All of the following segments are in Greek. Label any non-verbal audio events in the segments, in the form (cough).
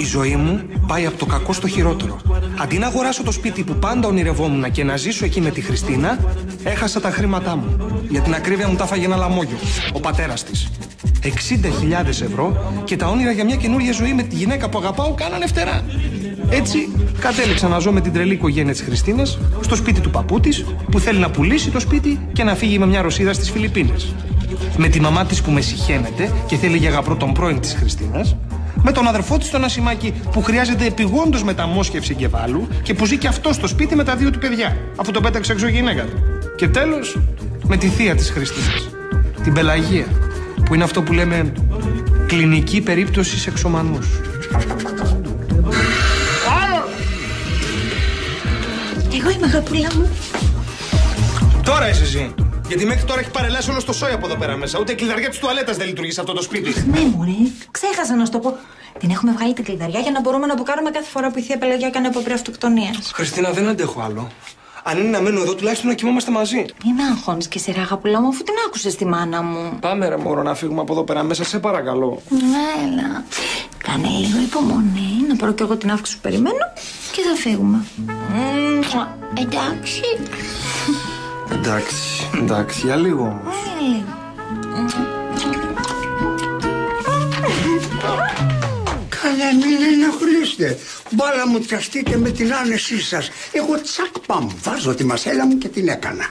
Η ζωή μου πάει από το κακό στο χειρότερο. Αντί να αγοράσω το σπίτι που πάντα ονειρευόμουν και να ζήσω εκεί με τη Χριστίνα, έχασα τα χρήματά μου. Για την ακρίβεια μου τα φάγε ένα λαμόγιο, ο πατέρας της. 60.000 ευρώ και τα όνειρα για μια καινούργια ζωή με τη γυναίκα που αγαπάω κάνανε φτερά. Έτσι, κατέληξα να ζω με την τρελή οικογένεια της Χριστίνας στο σπίτι του παππού της, που θέλει να πουλήσει το σπίτι και να φύγει με μια Ρωσίδα στις Φιλιππίνες. Με τη μαμά της που με συχαίνεται και θέλει για γαμπρό τον πρώην της Χριστίνας. Με τον αδερφό της τον Ασημάκη που χρειάζεται επιγόντως μεταμόσχευση εγκεφάλου και που ζει και αυτός στο σπίτι με τα δύο του παιδιά, αφού τον πέταξε έξω η γυναίκα του. Και τέλος, με τη θεία της Χριστίνας, την Πελαγία, που είναι αυτό που λέμε κλινική περίπτωση σεξομανούς. Εγώ είμαι αγαπούλα μου. Τώρα είσαι εσύ. Γιατί μέχρι τώρα έχει παρελάσει όλο το σόι από εδώ πέρα μέσα. Ούτε η κλειδαριά της τουαλέτας δεν λειτουργεί σε αυτό το σπίτι. Ναι, μωρέ, ξέχασα να σου το πω. Την έχουμε βγάλει την κλειδαριά για να μπορούμε να μπουκάρουμε κάθε φορά που η θεία Πελαγιά κάνει απόπειρα αυτοκτονίας. Χριστίνα, δεν αντέχω άλλο. Αν είναι να μένω εδώ, τουλάχιστον να κοιμόμαστε μαζί. Μην με αγχώνεις και σε αγαπούλα μου, αφού την άκουσες τη μάνα μου. Πάμε ρε μωρό να φύγουμε από εδώ πέρα μέσα, σε παρακαλώ. Έλα. Κάνε λίγο υπομονή, να πάρω κι εγώ την αύξηση που περιμένω και θα φύγουμε. Μμμ, Εντάξει. Εντάξει, εντάξει, για λίγο όμως. Ε, λίγο. Καλά μην ενοχλείστε. Μπάλα μου τσαστείτε με την άνεσή σας. Εγώ τσακ παμ, βάζω τη μασέλα μου και την έκανα.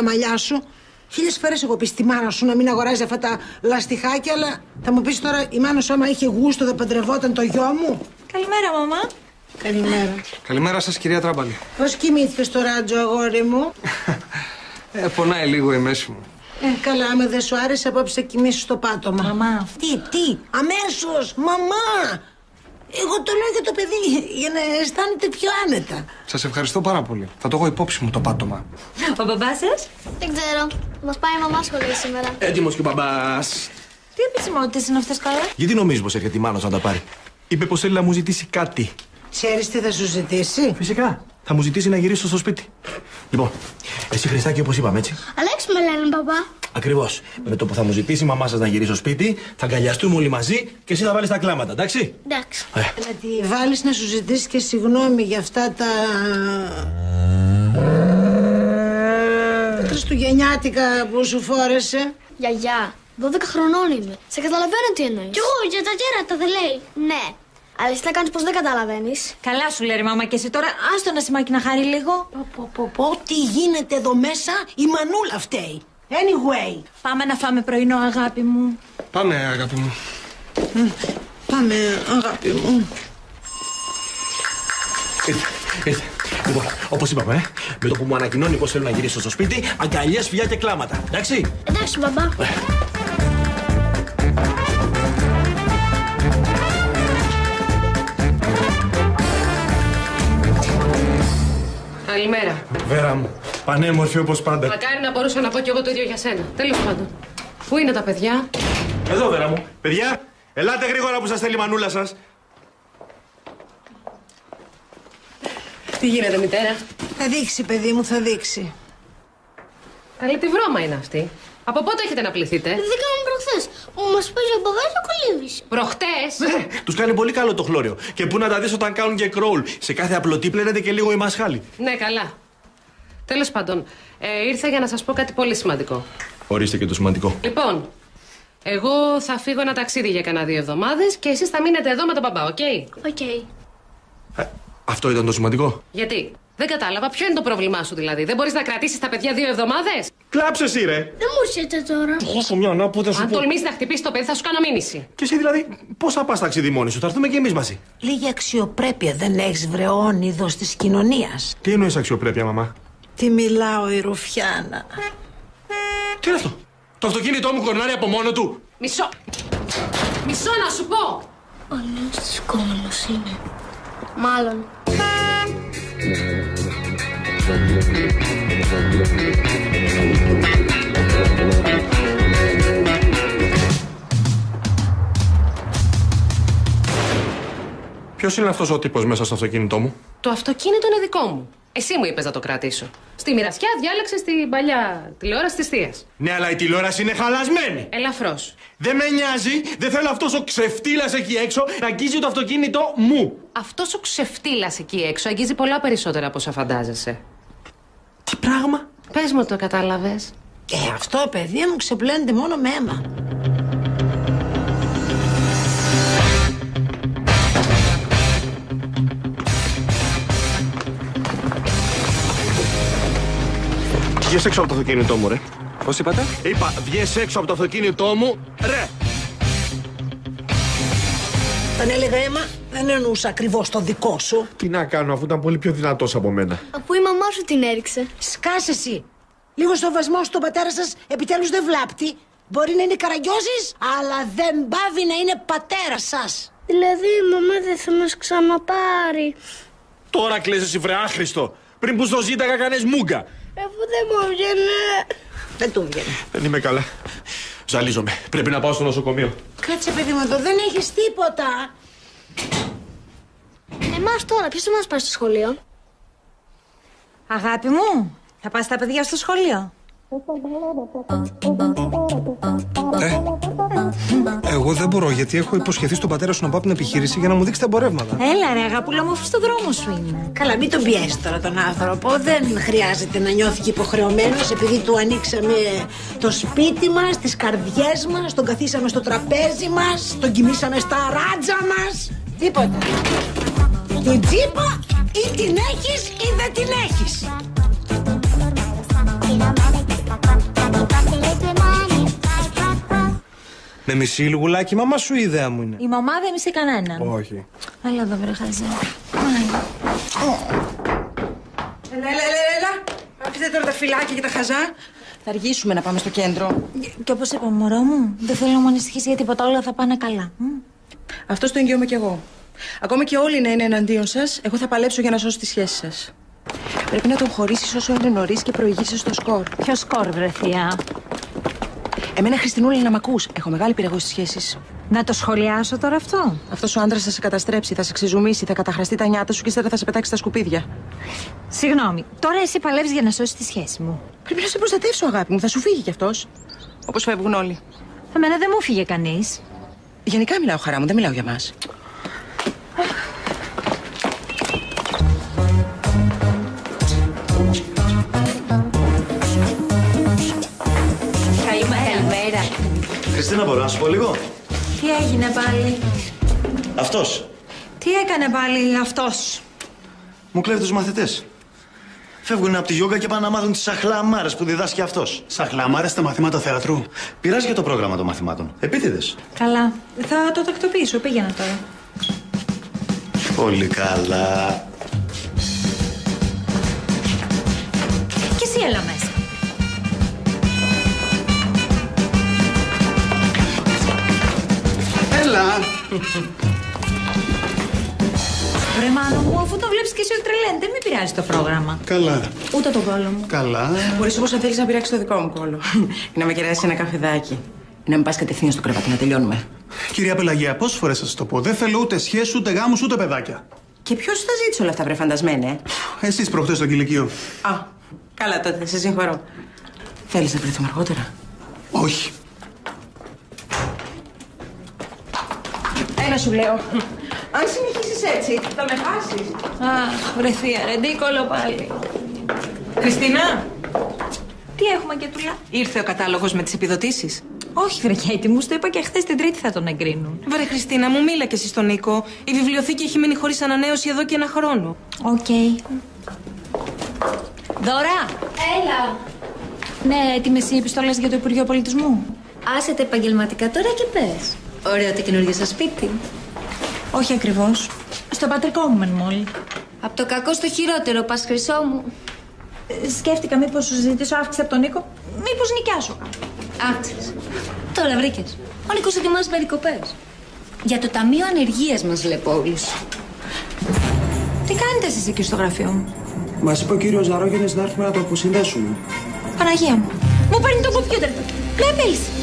Τα μαλλιά σου. Χίλιες φορές έχω πει στη μάνα σου να μην αγοράζει αυτά τα λαστιχάκια, αλλά θα μου πεις τώρα η μάνα σου, άμα είχε γούστο, θα παντρευόταν το γιο μου; Καλημέρα, μαμά. Καλημέρα. Καλημέρα σας κυρία Τράμπαλη. Πώς κοιμήθηκες στο ράτζο, αγόρι μου; (laughs) Ε, πονάει λίγο η μέση μου. Ε, καλά, άμα δεν σου άρεσε, απόψε θα κοιμήσεις στο πάτωμα. Μαμά. Τι, τι, αμέσως, μαμά. Εγώ το λέω για το παιδί, για να αισθάνεται πιο άνετα. Σας ευχαριστώ πάρα πολύ. Θα το έχω υπόψη μου το πάτωμα. Ο μπαμπάς σας; Δεν ξέρω. Μας πάει η μαμά σχολείο σήμερα. Έτοιμος και ο μπαμπάς. Τι επισημότητες είναι αυτές καλά. Γιατί νομίζεις πως έρχεται η μάνα να τα πάρει; Είπε πως θέλει να μου ζητήσει κάτι. Ξέρεις τι θα σου ζητήσει; Φυσικά. Θα μου ζητήσει να γυρίσω στο σπίτι. Λοιπόν, εσύ Χριστάκη, όπως είπαμε έτσι. Αλέξη με λένε, παπά. Ακριβώς. Με το που θα μου ζητήσει η μαμά σας να γυρίσω σπίτι, θα αγκαλιαστούμε όλοι μαζί και εσύ θα βάλεις τα κλάματα, εντάξει; Εντάξει. Ε, Να τη βάλεις να σου ζητήσει και συγγνώμη για αυτά τα... Χριστουγεννιάτικα που σου φόρεσε. Γιαγιά, 12 χρονών είμαι. Σε καταλαβαίνω τι εννοείς. Κι εγώ για τα κέρατα δεν λέει. Ναι. Αλλά εσύ θα κάνεις πως δεν καταλαβαίνεις. Καλά σου λέει ρε μάμα και εσύ τώρα άστο να σημάκι να χαρεί λίγο. Πω, πω, πω, πω, τι γίνεται εδώ μέσα, η μανούλα φταίει. Anyway, Πάμε να φάμε πρωινό αγάπη μου. Πάμε αγάπη μου. πάμε αγάπη μου. ήρθε, ήρθε. Λοιπόν, όπως είπαμε, ε, με το που μου ανακοινώνει πως θέλω να γυρίσω στο σπίτι, αγκαλιές, φιλιά και κλάματα. Εντάξει; Εντάξει, μπαμπά. Καλημέρα. Βέρα μου, πανέμορφη όπως πάντα. Μακάρι να μπορούσα να πω κι εγώ το ίδιο για σένα. Τέλος πάντων. Πού είναι τα παιδιά, Εδώ, Βέρα μου. Παιδιά, ελάτε γρήγορα που σας θέλει η μανούλα σας. Τι γίνεται, μητέρα; Θα δείξει, παιδί μου, θα δείξει. Καλή τη βρώμα είναι αυτή. Από πότε έχετε να πληθείτε; Δεν κάναμε προχθές. Μας παίζει ο μπαγάζ ο κολύβησε. Προχτέ. Ναι, τους κάνει πολύ καλό το χλώριο. Και πού να τα δεις όταν κάνουν και κρόλ. Σε κάθε απλωτή πλένεται και λίγο η μασχάλη. Ναι, καλά. Τέλος πάντων, ε, ήρθα για να σας πω κάτι πολύ σημαντικό. Ορίστε και το σημαντικό. Λοιπόν, εγώ θα φύγω ένα ταξίδι για κανένα δύο εβδομάδες και εσείς θα μείνετε εδώ με τον μπαμπά, OK; OK. Ε, αυτό ήταν το σημαντικό. Γιατί; Δεν κατάλαβα, ποιο είναι το πρόβλημά σου δηλαδή; Δεν μπορείς να κρατήσεις τα παιδιά δύο εβδομάδες; Κλάψε εσύ, ρε! Δεν μου έρχεται τώρα. Όσο μια να που θα σου Αν πω. τολμήσεις να χτυπήσεις το παιδί, θα σου κάνω μήνυση. Και εσύ δηλαδή, πώς θα πας ταξίδι μόνη σου, θα έρθουμε και εμείς μαζί. Λίγη αξιοπρέπεια δεν έχεις βρεόνιδο της κοινωνίας. Τι εννοείς αξιοπρέπεια, μαμά; Τι μιλάω η Ρουφιάνα. Τι είναι αυτό; Το αυτοκίνητό μου κορνάρει από μόνο του. Μισό. Μισό να σου πω. Ο νέος της κόμματος είναι. Μάλλον. Ποιος είναι αυτός ο τύπος μέσα στο αυτοκίνητό μου; Το αυτοκίνητο είναι δικό μου. Εσύ μου είπες να το κρατήσω. Στη μοιρασιά διάλεξε την παλιά τηλεόραση της θείας. Ναι, αλλά η τηλεόραση είναι χαλασμένη. Ελαφρώς. Δεν με νοιάζει, δεν θέλω αυτός ο ξεφτύλας εκεί έξω να αγγίζει το αυτοκίνητο μου. Αυτός ο ξεφτύλας εκεί έξω αγγίζει πολλά περισσότερα από όσα φαντάζεσαι. Τι πράγμα. Πες μου το κατάλαβες. Ε, αυτό παιδί μου ξεπλένεται μόνο με αίμα. Βγες έξω από το αυτοκίνητό μου, ρε. Πώς είπατε; Είπα, βγες έξω από το αυτοκίνητό μου, ρε. Όταν έλεγα αίμα, δεν εννοούσα ακριβώς το δικό σου. Τι να κάνω, αφού ήταν πολύ πιο δυνατός από μένα. Αφού η μαμά σου την έριξε. Σκάσε εσύ. Λίγο στο βασμό στον πατέρα σας επιτέλους δεν βλάπτει. Μπορεί να είναι καραγκιόζης, αλλά δεν πάβει να είναι πατέρα σας. Δηλαδή η μαμά δεν θα μας ξαναπάρει. Τώρα κλαις εσύ βρε άχρηστο. Πριν που στο ζήταγα κάνες μούγκα. Αφού δεν μου βγαίνει. Δεν του βγαίνει. Δεν είμαι καλά. Ζαλίζομαι. Πρέπει να πάω στο νοσοκομείο. Κάτσε, παιδί μου, εδώ δεν έχεις τίποτα. Εμάς τώρα ποιος θα μας πάει στο σχολείο; Αγάπη μου, θα πας τα παιδιά στο σχολείο; Ε, εγώ δεν μπορώ γιατί έχω υποσχεθεί στον πατέρα σου να πάω από την επιχείρηση για να μου δείξει τα εμπορεύματα. Έλα ρε αγάπουλα μου, αφού στο δρόμο σου είναι. Καλά, μην τον πιέσεις τώρα τον άνθρωπο. Δεν χρειάζεται να νιώθει και υποχρεωμένος επειδή του ανοίξαμε το σπίτι μας, τις καρδιές μας, τον καθίσαμε στο τραπέζι μας, τον κοιμήσαμε στα ράτζα μας. Τίποτα. Την τσίπα ή την έχεις ή δεν την έχεις. Με μισή λιγουλάκι, μαμά σου η ιδέα μου είναι. Η μαμά δεν μισεί κανέναν. Όχι. Έλα εδώ βρε χαζέ. Έλα, έλα, έλα, έλα. Αφήστε τώρα τα φυλάκια και τα χαζά. Θα αργήσουμε να πάμε στο κέντρο. Και όπως είπα μωρό μου, δεν θέλω να μου ανησυχήσει για τίποτα, όλα θα πάνε καλά. Μμ. Αυτό το εγγυώμαι κι εγώ. Ακόμα και όλοι να είναι εναντίον σας, εγώ θα παλέψω για να σώσω τη σχέση σας. Πρέπει να τον χωρίσεις όσο είναι νωρίς και προηγήσεις στο σκορ. Ποιο σκορ βρεθιά. Εμένα, Χριστινούλη, να μ' ακούς. Έχω μεγάλη πειραγώ στις σχέσεις. Να το σχολιάσω τώρα αυτό. Αυτός ο άντρας θα σε καταστρέψει, θα σε ξεζουμίσει, θα καταχραστεί τα νιάτα σου και ύστερα θα σε πετάξει στα σκουπίδια. Συγγνώμη, τώρα εσύ παλεύεις για να σώσεις τη σχέση μου. Πρέπει να σε προστατεύσω, αγάπη μου. Θα σου φύγει κι αυτός. Όπως φεύγουν όλοι. Εμένα δεν μου φύγε κανείς. Γενικά μιλάω, χαρά μου, δεν μιλάω για μας. Χριστίνα, μπορώ να σου πω λίγο. Τι έγινε πάλι; Αυτός Τι έκανε πάλι αυτός; μου κλέβει τους μαθητές. Φεύγουν από τη γιόγκα και πάνε να μάθουν τις αχλαμάρες που διδάσκει αυτός. Σαχλαμάρε στα μαθήματα θεατρού. Πειράζει για το πρόγραμμα των μαθημάτων. Επίτηδες. Καλά. Θα το τακτοποιήσω. Πήγαινα τώρα. Πολύ καλά. Και εσύ έλα μέσα. Έλα! Βρε μάνο μου, αφού το βλέπεις και εσύ ότι τρελαίνεται, μην πειράζει το πρόγραμμα. Καλά. Ούτε το κόλλο μου. Καλά. Μπορείς όμως να θέλει να πειράξεις το δικό μου κόλλο. (laughs) να με κεράσει ένα καφεδάκι. Να μην πας κατευθείαν στο κρεβάτι, να τελειώνουμε. Κυρία Πελαγία, πόσες φορές θα σας το πω; Δεν θέλω ούτε σχέσει, ούτε γάμους, ούτε παιδάκια. Και ποιος τα ζήτησε όλα αυτά, βρε φαντασμένε. Εσείς προχθέ στο κηλικείο. Α, καλά τότε, σε συγχωρώ. Θέλεις να βρεθούμε αργότερα; Όχι. Ένα σου λέω. Αν συνεχίσεις έτσι, θα με χάσεις. Αχ, βρεθεί αρεντίκολο πάλι. Χριστίνα, Τι έχουμε και τουλά. ήρθε ο κατάλογος με τις επιδοτήσεις. Όχι, βρε Κέιτι, μου το είπα και χθες την Τρίτη θα τον εγκρίνουν. Βρε Χριστίνα, μου μίλα και εσύ στον Νίκο. Η βιβλιοθήκη έχει μείνει χωρίς ανανέωση εδώ και ένα χρόνο. Οκ. Δώρα! Έλα. Ναι, έτοιμες οι επιστολές για το Υπουργείο Πολιτισμού; Άσε τα επαγγελματικά τώρα και πες. Ωραίο το καινούργιο σας σπίτι. Όχι ακριβώς. Στο πατρικό μου μένουμε όλοι. Από το κακό στο χειρότερο, πας χρυσό μου. Σκέφτηκα μήπως σου ζητήσω αύξηση από τον Νίκο. Μήπως νοικιάσω. Άξιζε. Τώρα βρήκες. Ο Νίκος ετοιμάζει περικοπές. Για το Ταμείο Ανεργίας μας λεπόλει. Τι κάνετε εσείς εκεί στο γραφείο μου; Μας είπε ο κύριος Ζαρόγενε να έρθουμε να το αποσυνδέσουμε. Παναγία μου. Μου παίρνει το κομπιούτερ του. Με απέλησε.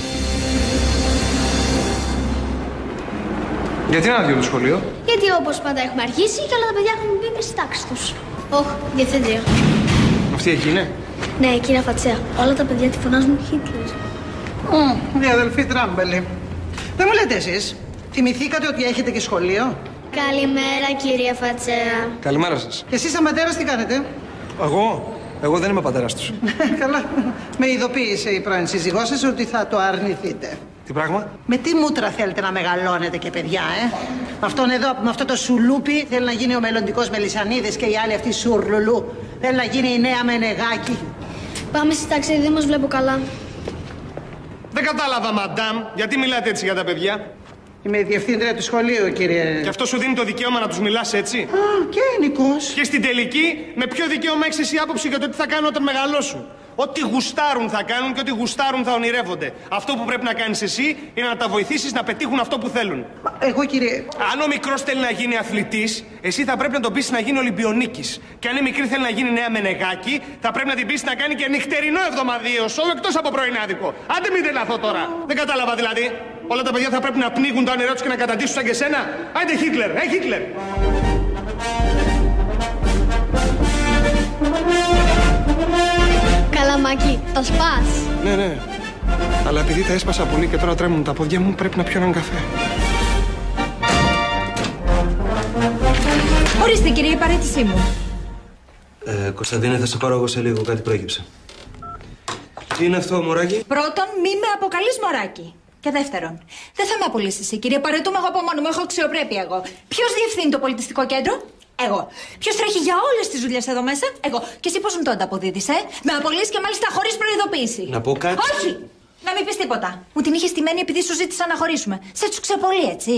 Γιατί είναι άδειο το σχολείο; Γιατί όπως πάντα έχουμε αρχίσει και όλα τα παιδιά έχουν μπει στι τάξεις τους. Όχι, διευθύντρια. Αυτή εκεί είναι; Ναι, εκείνα φατσέα. Όλα τα παιδιά τη φωνάζουν Χίτλερ. Η αδελφή Τράμπελη. Δεν μου λέτε εσείς, θυμηθήκατε ότι έχετε και σχολείο; Καλημέρα, κυρία Φατσέα. Καλημέρα σας. Και εσείς σαν πατέρας τι κάνετε; Εγώ; Εγώ δεν είμαι πατέρας τους. (laughs) Καλά. Με ειδοποίησε η πρώην σύζυγός σας ότι θα το αρνηθείτε. Τι πράγμα; Με τι μούτρα θέλετε να μεγαλώνετε και παιδιά, ε; Με αυτόν εδώ, με αυτό το σουλούπι θέλει να γίνει ο μελλοντικός Μελισανίδης και η άλλη αυτή σουρλουλού. Θέλει να γίνει η νέα Μενεγάκη. Πάμε στη τάξη, δεν μας βλέπω καλά. Δεν κατάλαβα, μαντάμ, γιατί μιλάτε έτσι για τα παιδιά; Είμαι η διευθύντρια του σχολείου, κύριε. Και αυτό σου δίνει το δικαίωμα να τους μιλάς έτσι; Α, και Νικός. Και στην τελική, με ποιο δικαίωμα έχεις εσύ άποψη για το τι θα κάνουν όταν μεγαλώσουν. Ό,τι γουστάρουν θα κάνουν και ό,τι γουστάρουν θα ονειρεύονται. Αυτό που πρέπει να κάνεις εσύ είναι να τα βοηθήσεις να πετύχουν αυτό που θέλουν. Εγώ, κύριε. Αν ο μικρός θέλει να γίνει αθλητής, εσύ θα πρέπει να τον πείσει να γίνει Ολυμπιονίκης. Και αν η μικρή θέλει να γίνει νέα μενεγάκι, θα πρέπει να την πείσει να κάνει και νυχτερινό εβδομαδίο, όλο εκτός από πρωινάδικο. Άντε μην τρελαθώ τώρα. Δεν κατάλαβα δηλαδή. Όλα τα παιδιά θα πρέπει να πνίγουν το όνειρό τους και να καταντήσουν σαν και σένα. Άντε Χίτλερ, ε Χίτλερ. Καλαμάκι, το σπα. Ναι, ναι. Αλλά επειδή τα έσπασα πολύ και τώρα τρέμουν τα πόδια μου, πρέπει να πιω έναν καφέ. Ορίστε, κύριε, η παρέτησή μου. Ε, Κωνσταντίνε, θα σε πάρω εγώ σε λίγο, κάτι προέκυψε. Τι είναι αυτό, μωράκι; Πρώτον, μη με αποκαλείς μωράκι. Και δεύτερον, δεν θα με απολύσεις εσύ, κύριε. Παρετούμε εγώ από μόνο μου. Έχω αξιοπρέπεια εγώ. Ποιος διευθύνει το πολιτιστικό κέντρο, εγώ. Ποιος τρέχει για όλες τις δουλειές εδώ μέσα, εγώ. Και εσύ πώς μου το ανταποδίδεις, ε; Με απολύσεις και μάλιστα χωρίς προειδοποίηση. Να πω κάτι. Όχι! Να μην πεις τίποτα. Μου την είχες στημένη επειδή σου ζήτησα να χωρίσουμε. Σε τσουξε πολύ, έτσι.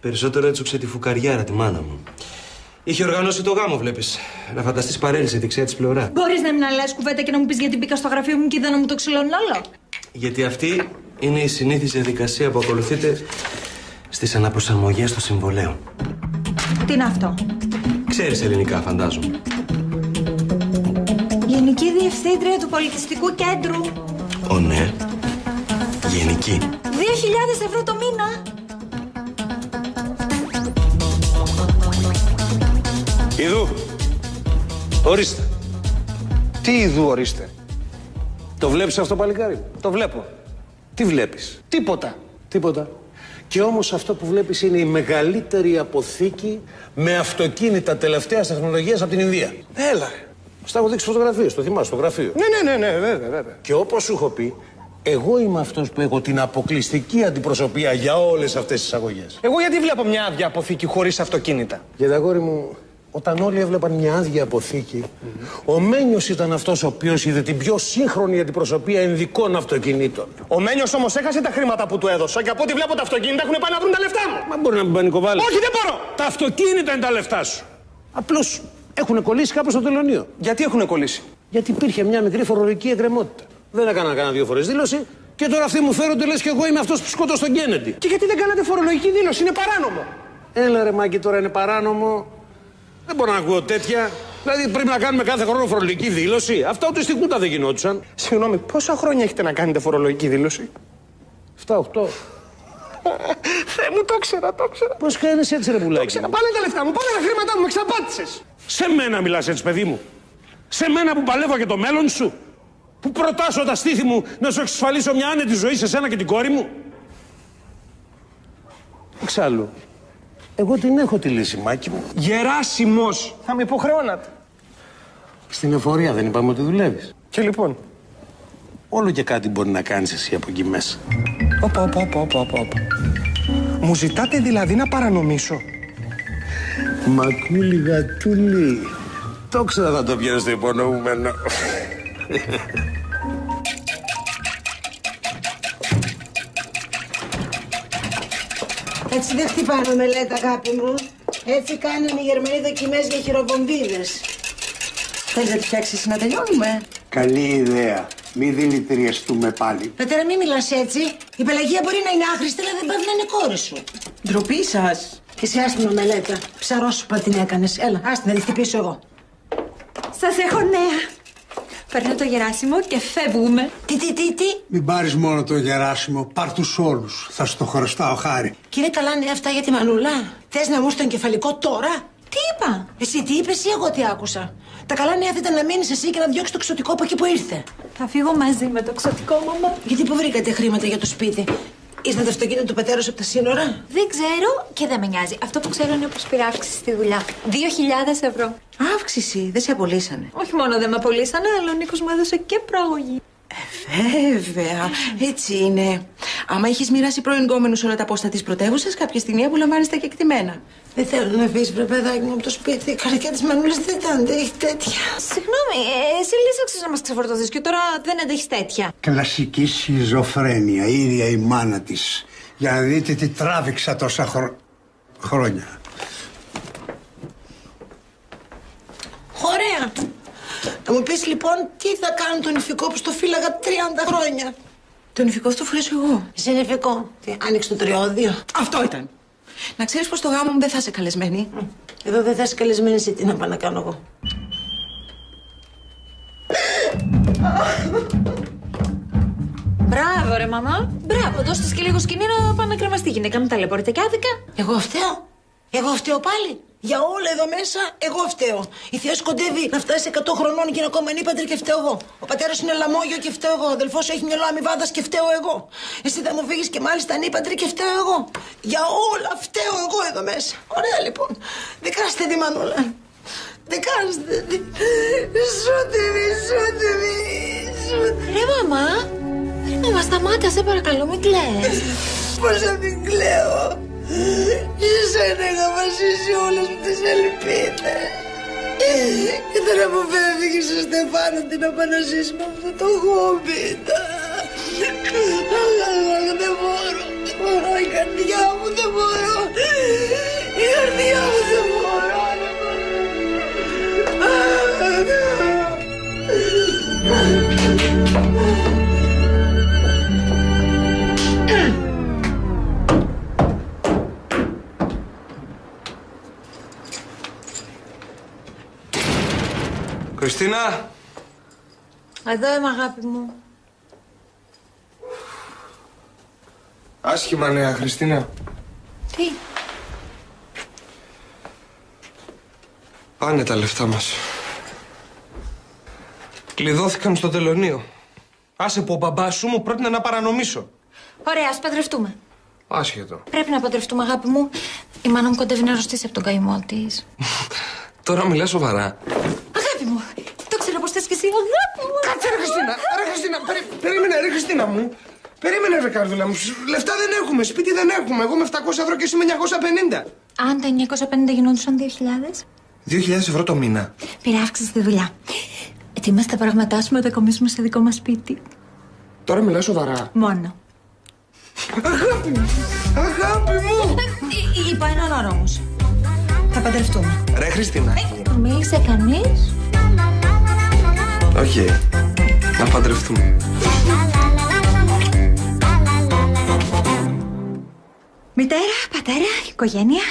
Περισσότερο έτσουξε τη φουκαριάρα, τη μάνα μου. Είχε οργανώσει το γάμο, βλέπεις. Να φανταστείς παρέλυσε δεξιά της πλευρά. Μπορείς να μην αλλάζεις κουβέντα και να μου πεις γιατί μπήκα στο γραφείο μου και είδα να μου το ξυλώνουν όλο; Γιατί αυτή είναι η συνήθις διαδικασία που ακολουθείται στις αναπροσαρμογές των συμβολέων. Τι είναι αυτό; Ξέρεις ελληνικά, φαντάζομαι. Γενική Διευθύντρια του Πολιτιστικού Κέντρου. 2.000 Ω, ναι. Γενική. ευρώ το μήνα. Ιδού. Ορίστε. Τι ειδού ορίστε. Το βλέπεις αυτό παλικάρι; Το βλέπω. Τι βλέπεις; Τίποτα. Τίποτα. Και όμως αυτό που βλέπεις είναι η μεγαλύτερη αποθήκη με αυτοκίνητα τελευταίας τεχνολογίας από την Ινδία. Έλα. Στα έχω δείξει φωτογραφίες, το θυμάσαι, στο γραφείο. Ναι, ναι, ναι, ναι, βέβαια, βέβαια. Και όπως σου έχω πει, εγώ είμαι αυτός που έχω την αποκλειστική αντιπροσωπεία για όλες αυτές τις αγωγές. Εγώ γιατί βλέπω μια άδεια αποθήκη χωρίς αυτοκίνητα; Γιατί αγόρι μου, όταν όλοι έβλεπαν μια άδεια αποθήκη, ο Μένιος ήταν αυτός ο οποίος είδε την πιο σύγχρονη αντιπροσωπεία ενδικών αυτοκινήτων. Ο Μένιος όμως έχασε τα χρήματα που του έδωσα και από ό,τι βλέπω τα αυτοκίνητα έχουν πάει να βρουν τα λεφτά μου. Μα μπορεί να μην πανικοβάλλει. Όχι, δεν μπορώ. Τα αυτοκίνητα είναι τα λεφτά σου. Απλώς έχουν κολλήσει κάπου στο τελωνίο. Γιατί έχουν κολλήσει; Γιατί υπήρχε μια μικρή φορολογική εγκρεμότητα. Δεν έκανα κανένα δύο φορές δήλωση και τώρα αυτοί μου φέρονται λες και εγώ είμαι αυτός που σκότωσε τον Κέννεντι. Και γιατί δεν κάνατε φορολογική δήλωση, είναι παράνομο. Έλα ρε Μάκη, τώρα είναι παράνομο. Δεν μπορώ να ακούω τέτοια. Δηλαδή πρέπει να κάνουμε κάθε χρόνο φορολογική δήλωση. Αυτά ούτε στην κούτα δεν γινόντουσαν. Συγγνώμη, πόσα χρόνια έχετε να κάνετε φορολογική δήλωση; 7-8. (laughs) Θεέ μου, το ήξερα, το ήξερα. Πώς κάνεις έτσι, ρε πουλάκι. Ξέρα, πάνε τα λεφτά μου, πάνε τα χρήματά μου, με ξαπάτησε. Σε μένα μιλάς έτσι, παιδί μου. Σε μένα που παλεύω για το μέλλον σου. Που προτάσω τα στήθη μου να σου εξασφαλίσω μια άνετη ζωή σε σένα και την κόρη μου. Εξάλλου, Εγώ την έχω τη λύση, Μάκη μου. Γεράσιμος! Θα με υποχρεώνατε. Στην εφορία δεν είπαμε ότι δουλεύεις. Και λοιπόν; Όλο και κάτι μπορεί να κάνεις εσύ από εκεί μέσα. Όπα, όπα, όπα, όπα, όπα. όπα. Μου ζητάτε δηλαδή να παρανομήσω. Μακούλη γατούλη. Το ξέρω θα το πιέρω στο υπονοούμενο. Έτσι δεν χτυπάμε μελέτα, αγάπη μου. Έτσι κάνουν οι Γερμανοί δοκιμές για χειροβομβίδες. Θέλεις να τη φτιάξεις να τελειώνουμε; Καλή ιδέα. Μη δηλητηριαστούμε πάλι. Πατέρα, μην μιλάς έτσι. Η Πελαγία μπορεί να είναι άχρηστη, αλλά δεν πάει να είναι κόρη σου. Ντροπή σας. Και σε άσχημο μελέτα. Ψαρόσουπα την έκανες. Έλα, άστη να τη χτυπήσω εγώ. Σας έχω νέα. Παίρνω το Γεράσιμο και φεύγουμε. Τι, τι, τι, τι; Μην πάρεις μόνο το Γεράσιμο, πάρ τους όλους. Θα στο χρωστάω χάρη. Και είναι καλά νέα αυτά για τη Μανούλα. Θες να μου στο εγκεφαλικό τώρα; Τι είπα; Εσύ τι είπες ή εγώ τι άκουσα; Τα καλά νέα θα ήταν να μείνεις εσύ και να διώξεις το ξωτικό από εκεί που ήρθε. Θα φύγω μαζί με το ξωτικό μαμά. Γιατί που βρήκατε χρήματα για το σπίτι; Ήρθε το αυτοκίνητο του πατέρα σου από τα σύνορα; Δεν ξέρω και δεν με νοιάζει. Αυτό που ξέρω είναι πως πήρα αύξηση στη δουλειά. 2.000 ευρώ. Αύξηση, δεν σε απολύσανε. Όχι μόνο δεν με απολύσανε, αλλά ο Νίκος μου έδωσε και προαγωγή. Βέβαια, έτσι είναι. Άμα έχεις μοιράσει προηγούμενους όλα τα πόστα της πρωτεύουσας, κάποια στιγμή απολαμβάνεις τα κεκτημένα. Δεν θέλω να φύγεις, βρε παιδάκι μου, από το σπίτι. Η καρδιά τη Μανούλα δεν τα αντέχει τέτοια. Συγγνώμη, ε, εσύ λύσαξες να μας ξεφορτωθείς και τώρα δεν αντέχεις τέτοια. Κλασική σχιζοφρένεια, η ίδια η μάνα της. Για να δείτε τι τράβηξα τόσα χρο... χρόνια. Ωραία. Να μου πεις λοιπόν τι θα κάνω τον ηφικό που στο φύλαγα 30 χρόνια; Τον ηφικό αυτό φορέσω εγώ. Εσύ είναι ηφικό. Τι, άνοιξε το τριώδιο. Αυτό ήταν. Να ξέρεις πως το γάμο μου δεν θα είσαι καλεσμένη. Εδώ δεν θα είσαι καλεσμένη εσύ, τι να πάω να κάνω εγώ. Μπράβο ρε μαμά. Μπράβο, δώστες της και λίγο σκηνή να πάμε να κρεμαστεί η γυναίκα μου τα λεπορείτε και άδικα. Εγώ φταίω. Εγώ φταίω πάλι. Για όλα εδώ μέσα, εγώ φταίω. Η Θεό κοντεύει να φτάσει 100 χρονών και είναι ακόμα ανήπαντρη και φταίω εγώ. Ο πατέρας είναι λαμόγιο και φταίω εγώ. Ο αδελφός έχει μυαλό αμοιβάδας και φταίω εγώ. Εσύ θα μου φύγεις και μάλιστα ανήπαντρη και φταίω εγώ. Για όλα φταίω εγώ εδώ μέσα. Ωραία λοιπόν. Δικάστε τη Μανούλα. Δικάστε τη. Σούτε μη, σούτε μη, σούτε. Ρε μαμά. Ρε μαμά, σταμάτα, σε παρακαλώ, μην κλαις. Πώς να μην κλαίω. Εσένα είχα βασίσει όλες μου τις ελπίδες. Και τώρα που φεύγεις στο Στεφάνο την απανασύσει με αυτό το χόμπιτα. Αχ, δεν μπορώ, δεν μπορώ, η καρδιά μου δεν μπορώ. Η καρδιά μου δεν μπορώ. δεν Χριστίνα! Εδώ είμαι αγάπη μου. Άσχημα νέα, Χριστίνα. Τι; Πάνε τα λεφτά μας. Κλειδώθηκαν στο τελωνίο. Άσε που ο μπαμπάς σου μου πρότεινε να παρανομήσω. Ωραία, ας παντρευτούμε. Άσχετο. Πρέπει να παντρευτούμε, αγάπη μου. Η μάνα μου κοντεύει να αρρωστήσει από τον καημό της. Τώρα μιλάς σοβαρά. Αγάπη μου, το ξέρω πως θες και εσύ, αγάπη μου. Κάτσε ρε Χριστίνα, ρε Χριστίνα, περί... περίμενε ρε Χριστίνα μου. Περίμενε ρε Καρδούλα μου, λεφτά δεν έχουμε, σπίτι δεν έχουμε. Εγώ με 700 ευρώ και εσύ με 950. Αν τα 950 γινόντουσαν 2.000, 2.000 ευρώ το μήνα. πήρα αύξηση στη δουλειά. Ετοίμασε τα πράγματά σου να τα κομίσουμε σε δικό μας σπίτι. Τώρα μιλάς σοβαρά. Μόνο. Αγάπη μου, αγάπη μου. Ε, Είπα έναν όρο όμως. Θα παντρευτούμε. Ρε Χριστίνα. Μίλησε κανείς. Οκ. Να παντρευτούμε. Μητέρα, πατέρα, οικογένεια.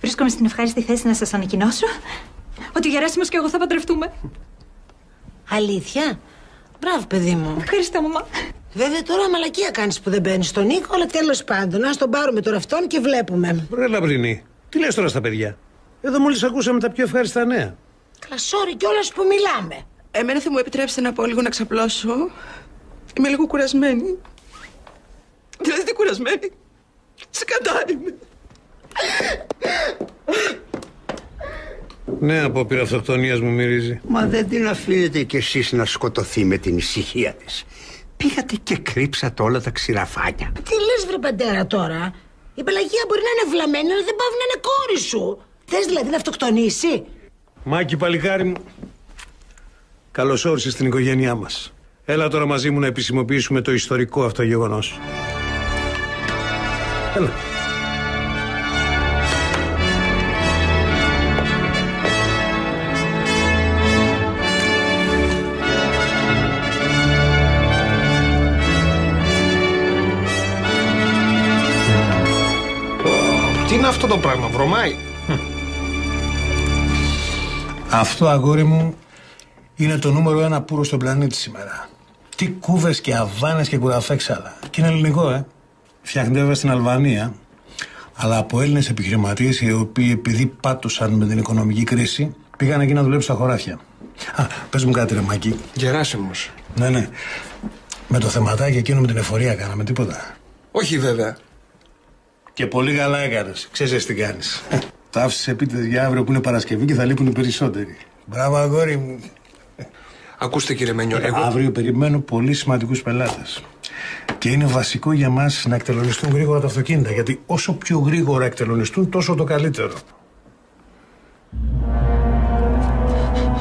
Βρίσκομαι στην ευχάριστη θέση να σας ανακοινώσω ότι ο Γεράσιμος και εγώ θα παντρευτούμε. Αλήθεια; Μπράβο, παιδί μου. Ευχαριστώ, μαμά. Βέβαια τώρα μαλακία κάνεις που δεν μπαίνεις στον Νίκο, αλλά τέλος πάντων. Α τον πάρουμε τώρα αυτόν και βλέπουμε. Ρε Λαμπρινή, τι λες τώρα στα παιδιά; Εδώ μόλις ακούσαμε τα πιο ευχάριστα νέα. Καλά, sorry κιόλας που μιλάμε. Εμένα θα μου επιτρέψετε να πω λίγο να ξαπλώσω. Είμαι λίγο κουρασμένη. Δηλαδή τι κουρασμένη. Σκατά είμαι. Ναι, απόπειρα αυτοκτονία μου μυρίζει. Μα δεν την αφήνετε κι εσείς να σκοτωθεί με την ησυχία της. Πήγατε και κρύψατε όλα τα ξηραφάνια. Τι λες βρε πατέρα τώρα; Η Πελαγία μπορεί να είναι βλαμμένη, αλλά δεν πάει να είναι κόρη σου. Θες δηλαδή να αυτοκτονήσει; Μάκη, παλικάρι μου. Καλώς όρισες στην οικογένειά μας. Έλα τώρα μαζί μου να επισημοποιήσουμε το ιστορικό αυτό γεγονός. Έλα. Τι είναι αυτό το πράγμα, βρωμάει; Αυτό αγόρι μου είναι το νούμερο ένα πουρο στον πλανήτη σήμερα. Τι κούβες και αβάνες και κουραφέξαλα. Και είναι ελληνικό, ε. Φτιάχνεται βέβαια στην Αλβανία. Αλλά από Έλληνες επιχειρηματίες οι οποίοι επειδή πάτουσαν με την οικονομική κρίση πήγαν εκεί να δουλέψουν στα χωράφια. Α, πες μου κάτι, ρε Μάκη. Γεράσιμο. Ναι, ναι. Με το θεματάκι εκείνο με την εφορία κάναμε τίποτα. Όχι βέβαια. Και πολύ καλά έκανες. Ξέρεις τι κάνεις. (laughs) Τα άφησες επίτηδες για αύριο που είναι Παρασκευή και θα λείπουν οι περισσότεροι. Μπράβο, αγόρι μου. Ακούστε κύριε Μένιο, εγώ... Αύριο περιμένω πολύ σημαντικούς πελάτες. Και είναι βασικό για μας να εκτελονιστούν γρήγορα τα αυτοκίνητα. Γιατί όσο πιο γρήγορα εκτελονιστούν, τόσο το καλύτερο.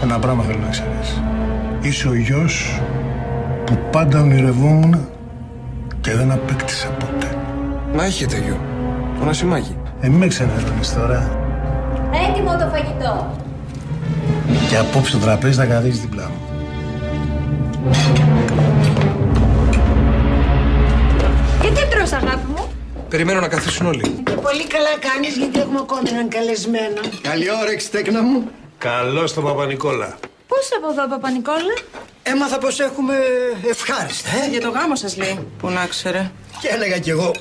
Ένα πράγμα θέλω να ξέρεις. Είσαι ο γιος που πάντα ονειρευόμουν και δεν απέκτησα ποτέ. Να έχετε γιο. Τον Ασημάκη. Ε, μην με ξενερώνεις τώρα. Έτοιμο το φαγητό. Και απόψε το τραπέζι θα καθίσεις δίπλα μου. Γιατί τρως αγάπη μου; Περιμένω να καθίσουν όλοι. Και πολύ καλά κάνεις γιατί έχουμε ακόμη έναν καλεσμένο. Καλή όρεξη, τέκνα μου. Καλώ τον Παπα-Νικόλα. Πώς από εδώ, Παπα-Νικόλα. Έμαθα πως έχουμε ευχάριστα, ε. Για το γάμο σας λέει, που να ξέρε. Και έλεγα κι εγώ,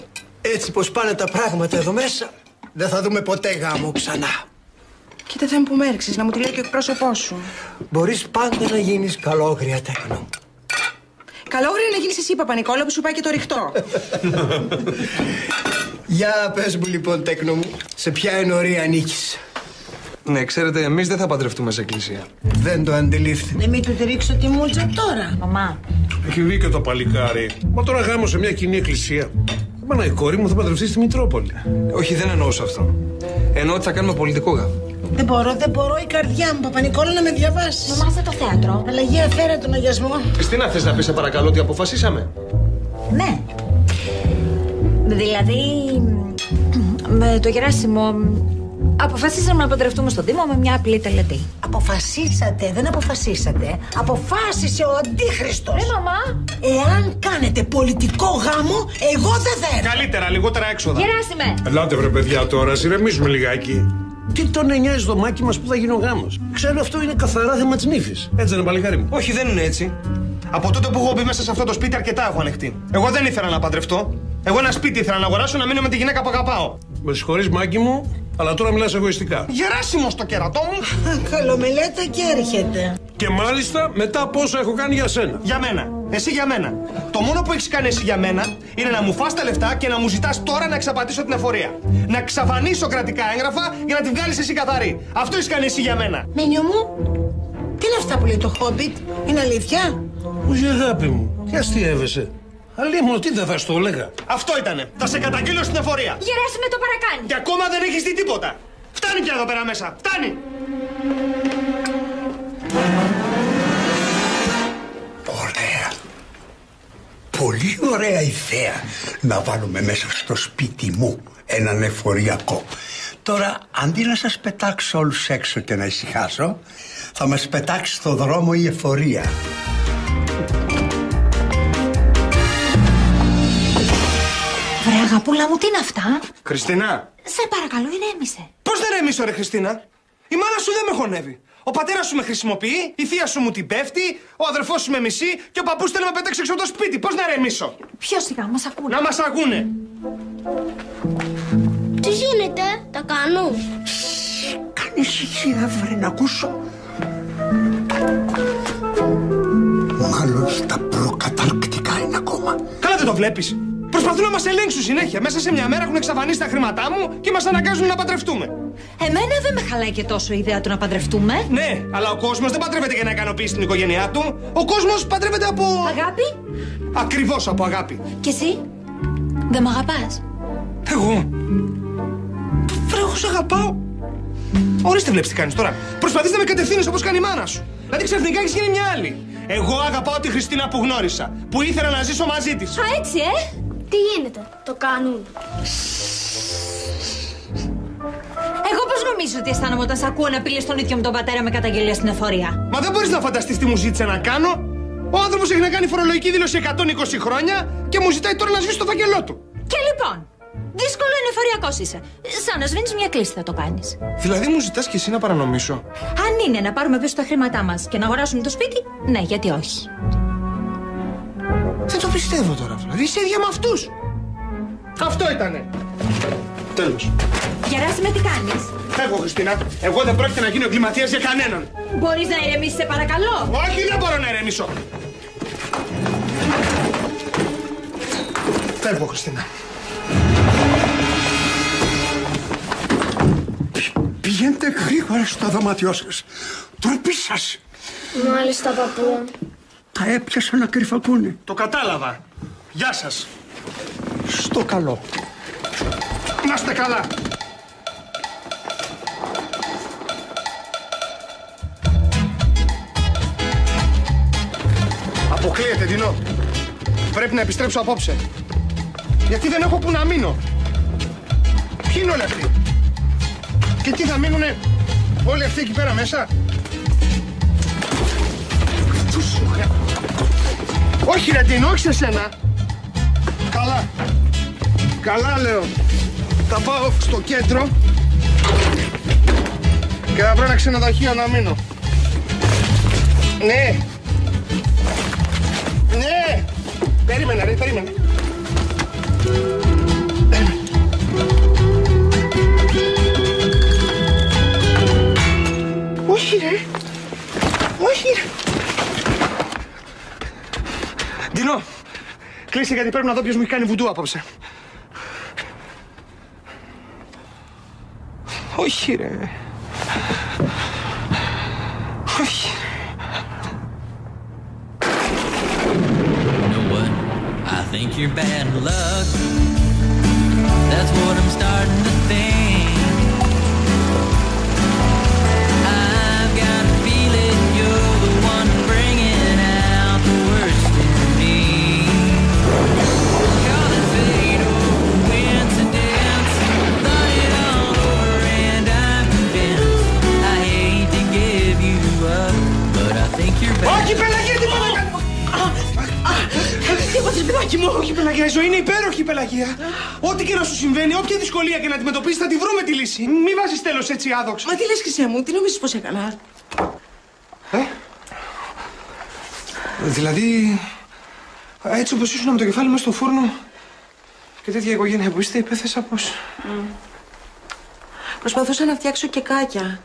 έτσι πως πάνε τα πράγματα εδώ μέσα, δεν θα δούμε ποτέ γάμο ξανά. Κοίτα θα μου που με έριξες, να μου τη λέει και ο εκπρόσωπός σου. Μπορείς πάντα να γίνεις καλόγρια τέκνο. Καλόγρια να γίνεις εσύ, Παπα-Νικόλα, που σου πάει και το ρηχτό. (laughs) Για πες μου λοιπόν τέκνο μου, σε ποια ενορία ανήκεις. Ναι, ξέρετε, εμείς δεν θα παντρευτούμε σε εκκλησία. Δεν το αντιλήφθη. Να μην του τρίξω τη μούλτσα τώρα. Μαμά. Έχει δίκιο το παλικάρι. Μα τώρα γάμο σε μια κοινή εκκλησία. Μα η κόρη μου θα παντρευτεί στη Μητρόπολη. Όχι, δεν εννοούσα αυτό. Εννοώ ότι θα κάνουμε πολιτικό γάμο. Δεν μπορώ, δεν μπορώ η καρδιά μου, Παπα-Νικόλα, να με διαβάσεις. Μαμά, στο θέατρο. Αλλαγή αφαίρε τον αγιασμό. Χριστίνα, θες να πεις σε παρακαλώ ότι αποφασίσαμε; Ναι. Δηλαδή, με το Γεράσιμο αποφασίσαμε να παντρευτούμε στον Δήμο με μια απλή τελετή. Αποφασίσατε, δεν αποφασίσατε. Αποφάσισε ο Αντίχριστος. Ρε μαμά. Εάν κάνετε πολιτικό γάμο, εγώ δεν θα έρθω. Καλύτερα, λιγότερα έξοδα. Γεράσιμε. Ελάτε βρε παιδιά τώρα, ηρεμήσουμε λιγάκι. Τι τον εννοιάζει το μάκι μας που θα γίνει ο γάμος; Ξέρω αυτό είναι καθαρά θέμα της νύφης. Έτσι δεν είναι παλικάρι μου. Όχι, δεν είναι έτσι. Από τότε που έχω μπει μέσα σε αυτό το σπίτι, αρκετά έχω ανεχτεί. Εγώ δεν ήθελα να παντρευτώ. Εγώ ένα σπίτι ήθελα να αγοράσω να μείνω με τη γυναίκα που αγαπάω. Με συγχωρείς, μάκι μου, αλλά τώρα μιλάς εγωιστικά. Γεράσιμο στο κερατό μου. (laughs) Καλομελέτα και έρχεται. Και μάλιστα μετά πόσο έχω κάνει για σένα. Για μένα. Εσύ για μένα. Το μόνο που έχεις κάνει εσύ για μένα είναι να μου φας τα λεφτά και να μου ζητάς τώρα να εξαπατήσω την εφορία. Να εξαφανίσω κρατικά έγγραφα για να την βγάλεις εσύ καθαρή. Αυτό έχεις κάνει εσύ για μένα. Μένιο μου, τι είναι αυτά που λέει το Χόμπιτ, είναι αλήθεια; Όχι, αγάπη μου, τι αστείευεσαι. Αλλήμον, τι δεν θα στο έλεγα. Αυτό ήτανε. Θα σε καταγγείλω στην εφορία. Γεράσιμε το παρακάνει. Και ακόμα δεν έχεις δει τίποτα. Φτάνει πια εδώ πέρα μέσα. Φτάνει. Ωραία. Πολύ ωραία ιδέα να βάλουμε μέσα στο σπίτι μου έναν εφοριακό. Τώρα, αντί να σας πετάξω όλους έξω και να ησυχάσω, θα μας πετάξει στο δρόμο η εφορία. Αγαπούλα μου, τι είναι αυτά; Χριστίνα. Σε παρακαλώ, ηρέμησε. Πώς δεν ρεμίσω, ρε Χριστίνα; Η μάνα σου δεν με χωνεύει. Ο πατέρας σου με χρησιμοποιεί, η θεία σου μου την πέφτει, ο αδερφός σου με μισεί και ο παππούς θέλει να με πετάξει έξω από το σπίτι. Πώς να ρεμίσω; Ποιος σιγά, μας ακούνε; Να μας ακούνε. Τι γίνεται, τα κάνω; Κάνει ησυχία, βρε, να ακούσω. Μάλλον στα προκαταρκτικά είναι ακόμα. Καλά δεν το βλέπεις. Προσπαθεί Προσπαθούν να μας ελέγξουν συνέχεια. Μέσα σε μια μέρα έχουν εξαφανίσει τα χρήματά μου και μας αναγκάζουν να παντρευτούμε. Εμένα δεν με χαλάει και τόσο η ιδέα του να παντρευτούμε. Ναι, αλλά ο κόσμος δεν παντρεύεται για να ικανοποιήσει την οικογένειά του. Ο κόσμος παντρεύεται από. Αγάπη; Ακριβώς από αγάπη. Και εσύ; Δεν με αγαπάς; Εγώ; Βρε, εγώ σε αγαπάω. Ορίστε, βλέπει τι κάνεις τώρα. Προσπαθεί να με κατευθύνεις όπως κάνει η μάνα σου. Δηλαδή ξαφνικά έχεις γίνει μια άλλη. Εγώ αγαπάω τη Χριστίνα που γνώρισα. Που ήθελα να ζήσω μαζί της. Α, έτσι, ε! Τι γίνεται, το κάνουν; Εγώ πώς νομίζω ότι αισθάνομαι όταν σε ακούω να πήλε τον ίδιο με τον πατέρα με καταγγελία στην εφορία; Μα δεν μπορείς να φανταστείς τι μου ζήτησε να κάνω. Ο άνθρωπος έχει να κάνει φορολογική δήλωση 120 χρόνια και μου ζητάει τώρα να σβήσει το φακελό του. Και λοιπόν, δύσκολο είναι εφοριακός είσαι. Σαν να σβήνεις μια κλίση θα το κάνεις. Δηλαδή μου ζητάς και εσύ να παρανομήσω. Αν είναι να πάρουμε πίσω τα χρήματά μας και να αγοράσουμε το σπίτι, ναι, γιατί όχι. Δεν το πιστεύω τώρα, δηλαδή είσαι ίδια με αυτούς. Αυτό ήτανε. Τέλος. Γεράσιμε, τι κάνεις; Φεύγω, Χριστίνα. Εγώ δεν πρόκειται να γίνω εγκληματίας για κανέναν. Μπορείς να ηρεμήσεις, σε παρακαλώ; Όχι, δεν μπορώ να ηρεμήσω. Φεύγω, Χριστίνα. Πηγαίνετε γρήγορα στο δωμάτιό σας. Τροπή σας. Μάλιστα, παππού. Τα έπιασα να κρυφακούνε. Το κατάλαβα. Γεια σας. Στο καλό. Να είστε καλά. Αποκλείεται, Δινό. Πρέπει να επιστρέψω απόψε. Γιατί δεν έχω που να μείνω. Ποιοι είναι όλοι αυτοί; Και τι θα μείνουνε όλοι αυτοί εκεί πέρα μέσα; Όχι ρε Ντίνο, όχι σε σένα. Καλά. Καλά λέω. Θα πάω στο κέντρο και θα βρω ένα ξενοδοχείο να μείνω. Ναι. Ναι. Περίμενε ρε, περίμενε. Κλείσε γιατί πρέπει να δω ποιος μου έχει κάνει βουντού απόψε. Όχι ρε. Όχι. know what? I think you're bad luck. Υπέροχη, Πελαγία. Ό,τι και να σου συμβαίνει, όποια δυσκολία και να αντιμετωπίσεις, θα τη βρούμε τη λύση. Μην βάζεις τέλος έτσι άδοξο. Μα τι λες Χρυσέ μου, τι νομίζεις πως έκανα; Δηλαδή, έτσι όπως ήσουν με το κεφάλι μέσα στο φούρνο και τέτοια οικογένεια που είστε, υπέθεσα πω. Προσπαθούσα να φτιάξω και κάκια.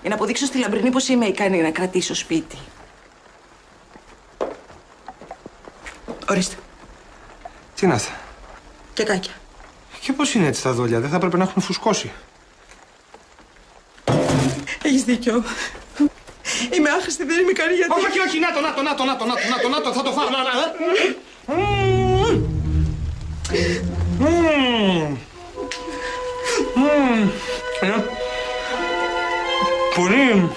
Για να αποδείξω στη Λαμπρινή πως είμαι ικανή να κρατήσω σπίτι. Ορίστε, Τι να αυτά. Και κάκια. Και πώς είναι έτσι τα δόλια, δεν θα έπρεπε να έχουν φουσκώσει. Έχεις δίκιο. Είμαι άχρηστη, δεν είμαι ικανή γιατί... Όχι, όχι, όχι, να το, να το, να το, να το, να το, να το, να το, θα το φάω, να, να. Μμμ. Μμμ. Μμμ. Είναι Πολύ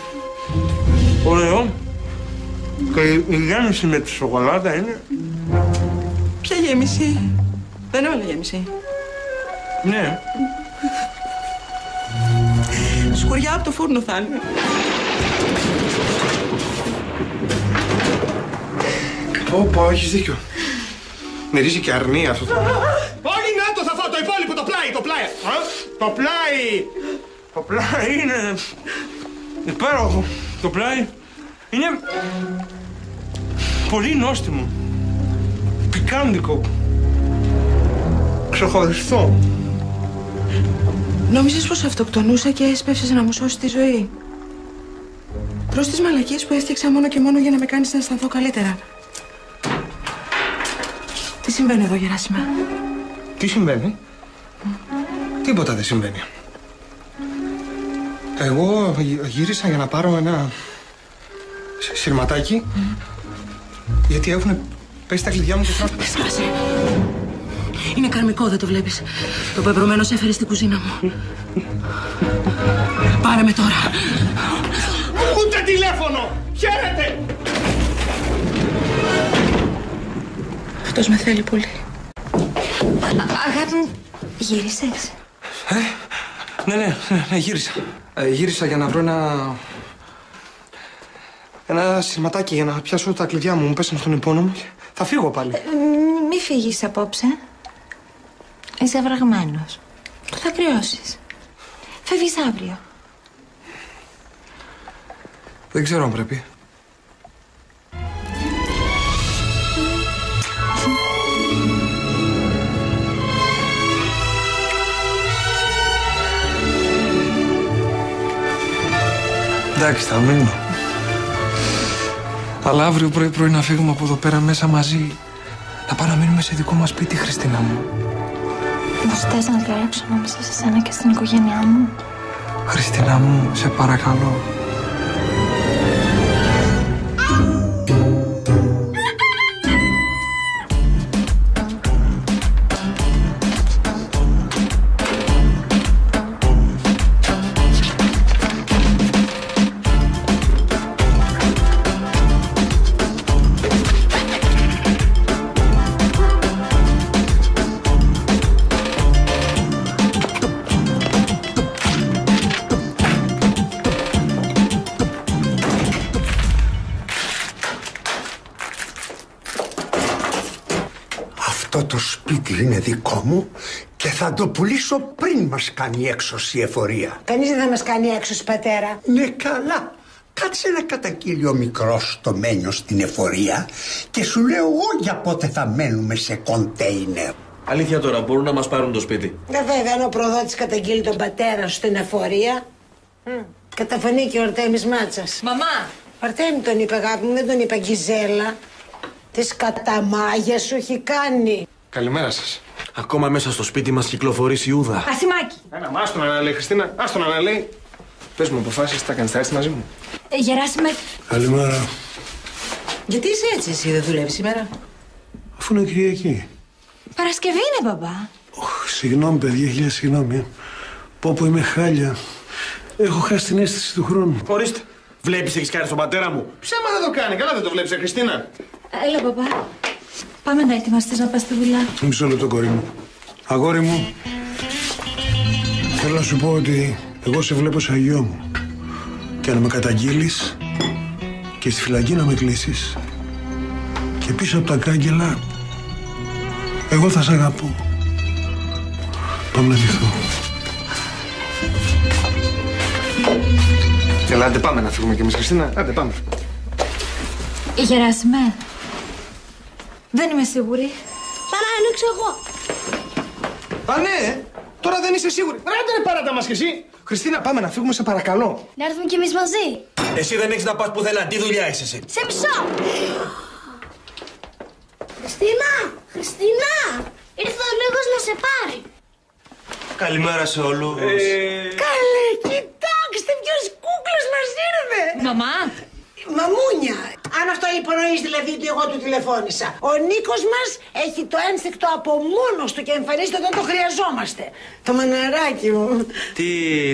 ωραίο. Και η γέμιση με τη σοκολάτα είναι... Ποια γέμιση; Δεν έβαλε γέμιση. Ναι. Σκουριά από το φούρνο θα είναι. Ωπα, έχεις δίκιο. Μυρίζει και αρνή αυτό. το- Όχι, να το, θα φάω το υπόλοιπο, το πλάι, το πλάι. Α, Το πλάι. Το πλάι είναι υπέροχο. Το πλάι είναι πολύ νόστιμο. Πικάντικο. Ξεχωριστό. Νόμιζες πως αυτοκτονούσα και έσπευσες να μου σώσει τη ζωή; Προς τις μαλακίες που έφτιαξα μόνο και μόνο για να με κάνεις να αισθανθώ καλύτερα. Τι συμβαίνει εδώ, Γεράσιμα; Τι συμβαίνει; Τίποτα δεν συμβαίνει. Εγώ γυ- γύρισα για να πάρω ένα σ- σειρματάκι γιατί έχουν πέσει τα κλειδιά μου και θέλω... Σπάσε. Είναι καρμικό, δεν το βλέπεις. Το πεπρωμένο σε έφερε στην κουζίνα μου. Πάρε με τώρα. Ούτε τηλέφωνο! Χαίρετε! Αυτός με θέλει πολύ. Αγάπη μου, γύρισες; Ναι, ναι, ναι, ναι, γύρισα. Ε, γύρισα για να βρω ένα... Ένα σειρματάκι για να πιάσω τα κλειδιά μου. Μου πέσανε στον υπόνο μου και θα φύγω πάλι. Ε, Μη φύγεις απόψε. Είσαι βραγμένος. Θα κρυώσεις. Φεύγεις αύριο. Δεν ξέρω αν πρέπει. Εντάξει, θα μείνω. Αλλά αύριο πρωί πρωί να φύγουμε από εδώ πέρα μέσα μαζί. Να πάμε να μείνουμε σε δικό μας σπίτι, Χριστίνα μου. Μου θες να διαλέξω ανάμεσα σε σένα και στην οικογένειά μου; Χριστίνα μου, σε παρακαλώ. Το πουλήσω πριν μας κάνει έξωση η εφορία. Κανείς δεν θα μας κάνει έξω, πατέρα. Ναι, καλά. Κάτσε να καταγγείλει ο μικρός το μένιο στην εφορία και σου λέω εγώ για πότε θα μένουμε σε κοντέινερ. Αλήθεια τώρα, μπορούν να μας πάρουν το σπίτι. Ε, βέβαια, αν ο προδότης καταγγείλει τον πατέρα σου στην εφορία. μ, Καταφανεί και ο Αρτέμις Μάτσας. Μαμά! Αρτέμι τον είπε αγάπη μου, δεν τον είπα Γκυζέλα. Τις καταμάγια σου έχει κάνει. Καλημέρα σας. Ακόμα μέσα στο σπίτι μας κυκλοφορεί Ιούδα. Ασημάκι. Ένα, μα άστο να λέει, Χριστίνα. Άστο να λέει. Πες μου, αποφάσισες, θα κάνεις, θα έρθεις μαζί μου. Ε, Γεράσιμε, Καλημέρα. Γιατί είσαι έτσι, εσύ δεν δουλεύεις σήμερα; Αφού είναι Κυριακή. Παρασκευή είναι, μπαμπά. Συγγνώμη, παιδιά, χίλια συγγνώμη. Πω πω είμαι χάλια. Έχω χάσει την αίσθηση του χρόνου. Ορίστε. Βλέπεις, έχεις κάνει στον πατέρα μου. Ψέμα δεν το κάνει, καλά δεν το βλέπεις, ε, Χριστίνα. Έλα, μπαμπά. Πάμε να ετοιμαστείς να πας στη δουλειά. Μισό λεπτό, κορί μου. Αγόρι μου, θέλω να σου πω ότι εγώ σε βλέπω σαν γιο μου. Και να με καταγγείλεις και στη φυλακή να με κλείσεις. Και πίσω από τα κάγκελα, εγώ θα σε αγαπώ. Πάμε να ντυθώ. Έλα, άντε πάμε να φύγουμε κι εμείς, Χριστίνα. Άντε πάμε. Γεράσιμε. Δεν είμαι σίγουρη. Παρά, ανοίξω εγώ. Α, ναι, ε. τώρα δεν είσαι σίγουρη. Ράντε ρε παράτα μας κι εσύ. Χριστίνα, πάμε να φύγουμε, σε παρακαλώ. Να έρθουμε κι εμείς μαζί. Εσύ δεν έχεις να πας πουθενά. Τι δουλειά είσαι εσύ; Σε μισό. Χριστίνα, Χριστίνα, ήρθε ο Νίκος να σε πάρει. Καλημέρα σε όλους. Καλέ, κοιτάξτε ποιος κούκλος μας ήρθε. Μαμά. Μαμούνια. Αν αυτό υπονοείς δηλαδή ότι εγώ του τηλεφώνησα. Ο Νίκος μας έχει το ένστικτο από μόνος του και εμφανίζεται όταν το χρειαζόμαστε. Το μαναράκι μου. Τι,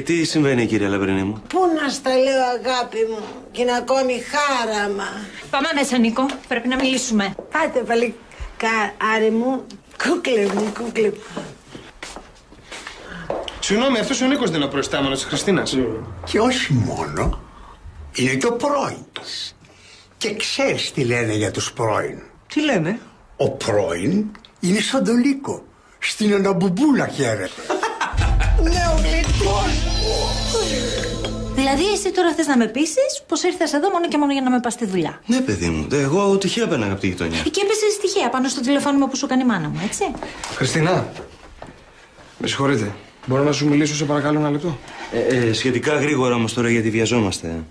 τι συμβαίνει, κύριε Λαμπρινή μου; Πού να στα λέω αγάπη μου. Και είναι ακόμη χάραμα. Πάμε μέσα, Νίκο. Πρέπει να μιλήσουμε. Πάτε πάλι άρη μου. Κούκλε μου, κούκλε μου. Συγγνώμη, αυτός ο Νίκος δεν είναι ο προϊστάμενος της Χριστίνας. Και όχι μόνο, είναι και ο πρώην της. Και ξέρεις τι λένε για τους πρώην; Τι λένε; Ο πρώην είναι σαν το λύκο. Στην αναμπουμπούλα χαίρεται. (laughs) Ναι, ο γλυκός Δηλαδή, εσύ τώρα θες να με πείσεις πως ήρθες εδώ μόνο και μόνο για να με πας στη δουλειά; Ναι, παιδί μου. Εγώ τυχαία μπαίνα από τη γειτονιά. Και έπεσε τυχαία πάνω στο τηλεφώνημα που σου κάνει η μάνα μου, έτσι; Χριστίνα, με συγχωρείτε. Μπορώ να σου μιλήσω, σε παρακαλώ, ένα λεπτό; Ε, ε, σχετικά γρήγορα όμως τώρα γιατί βιαζόμαστε.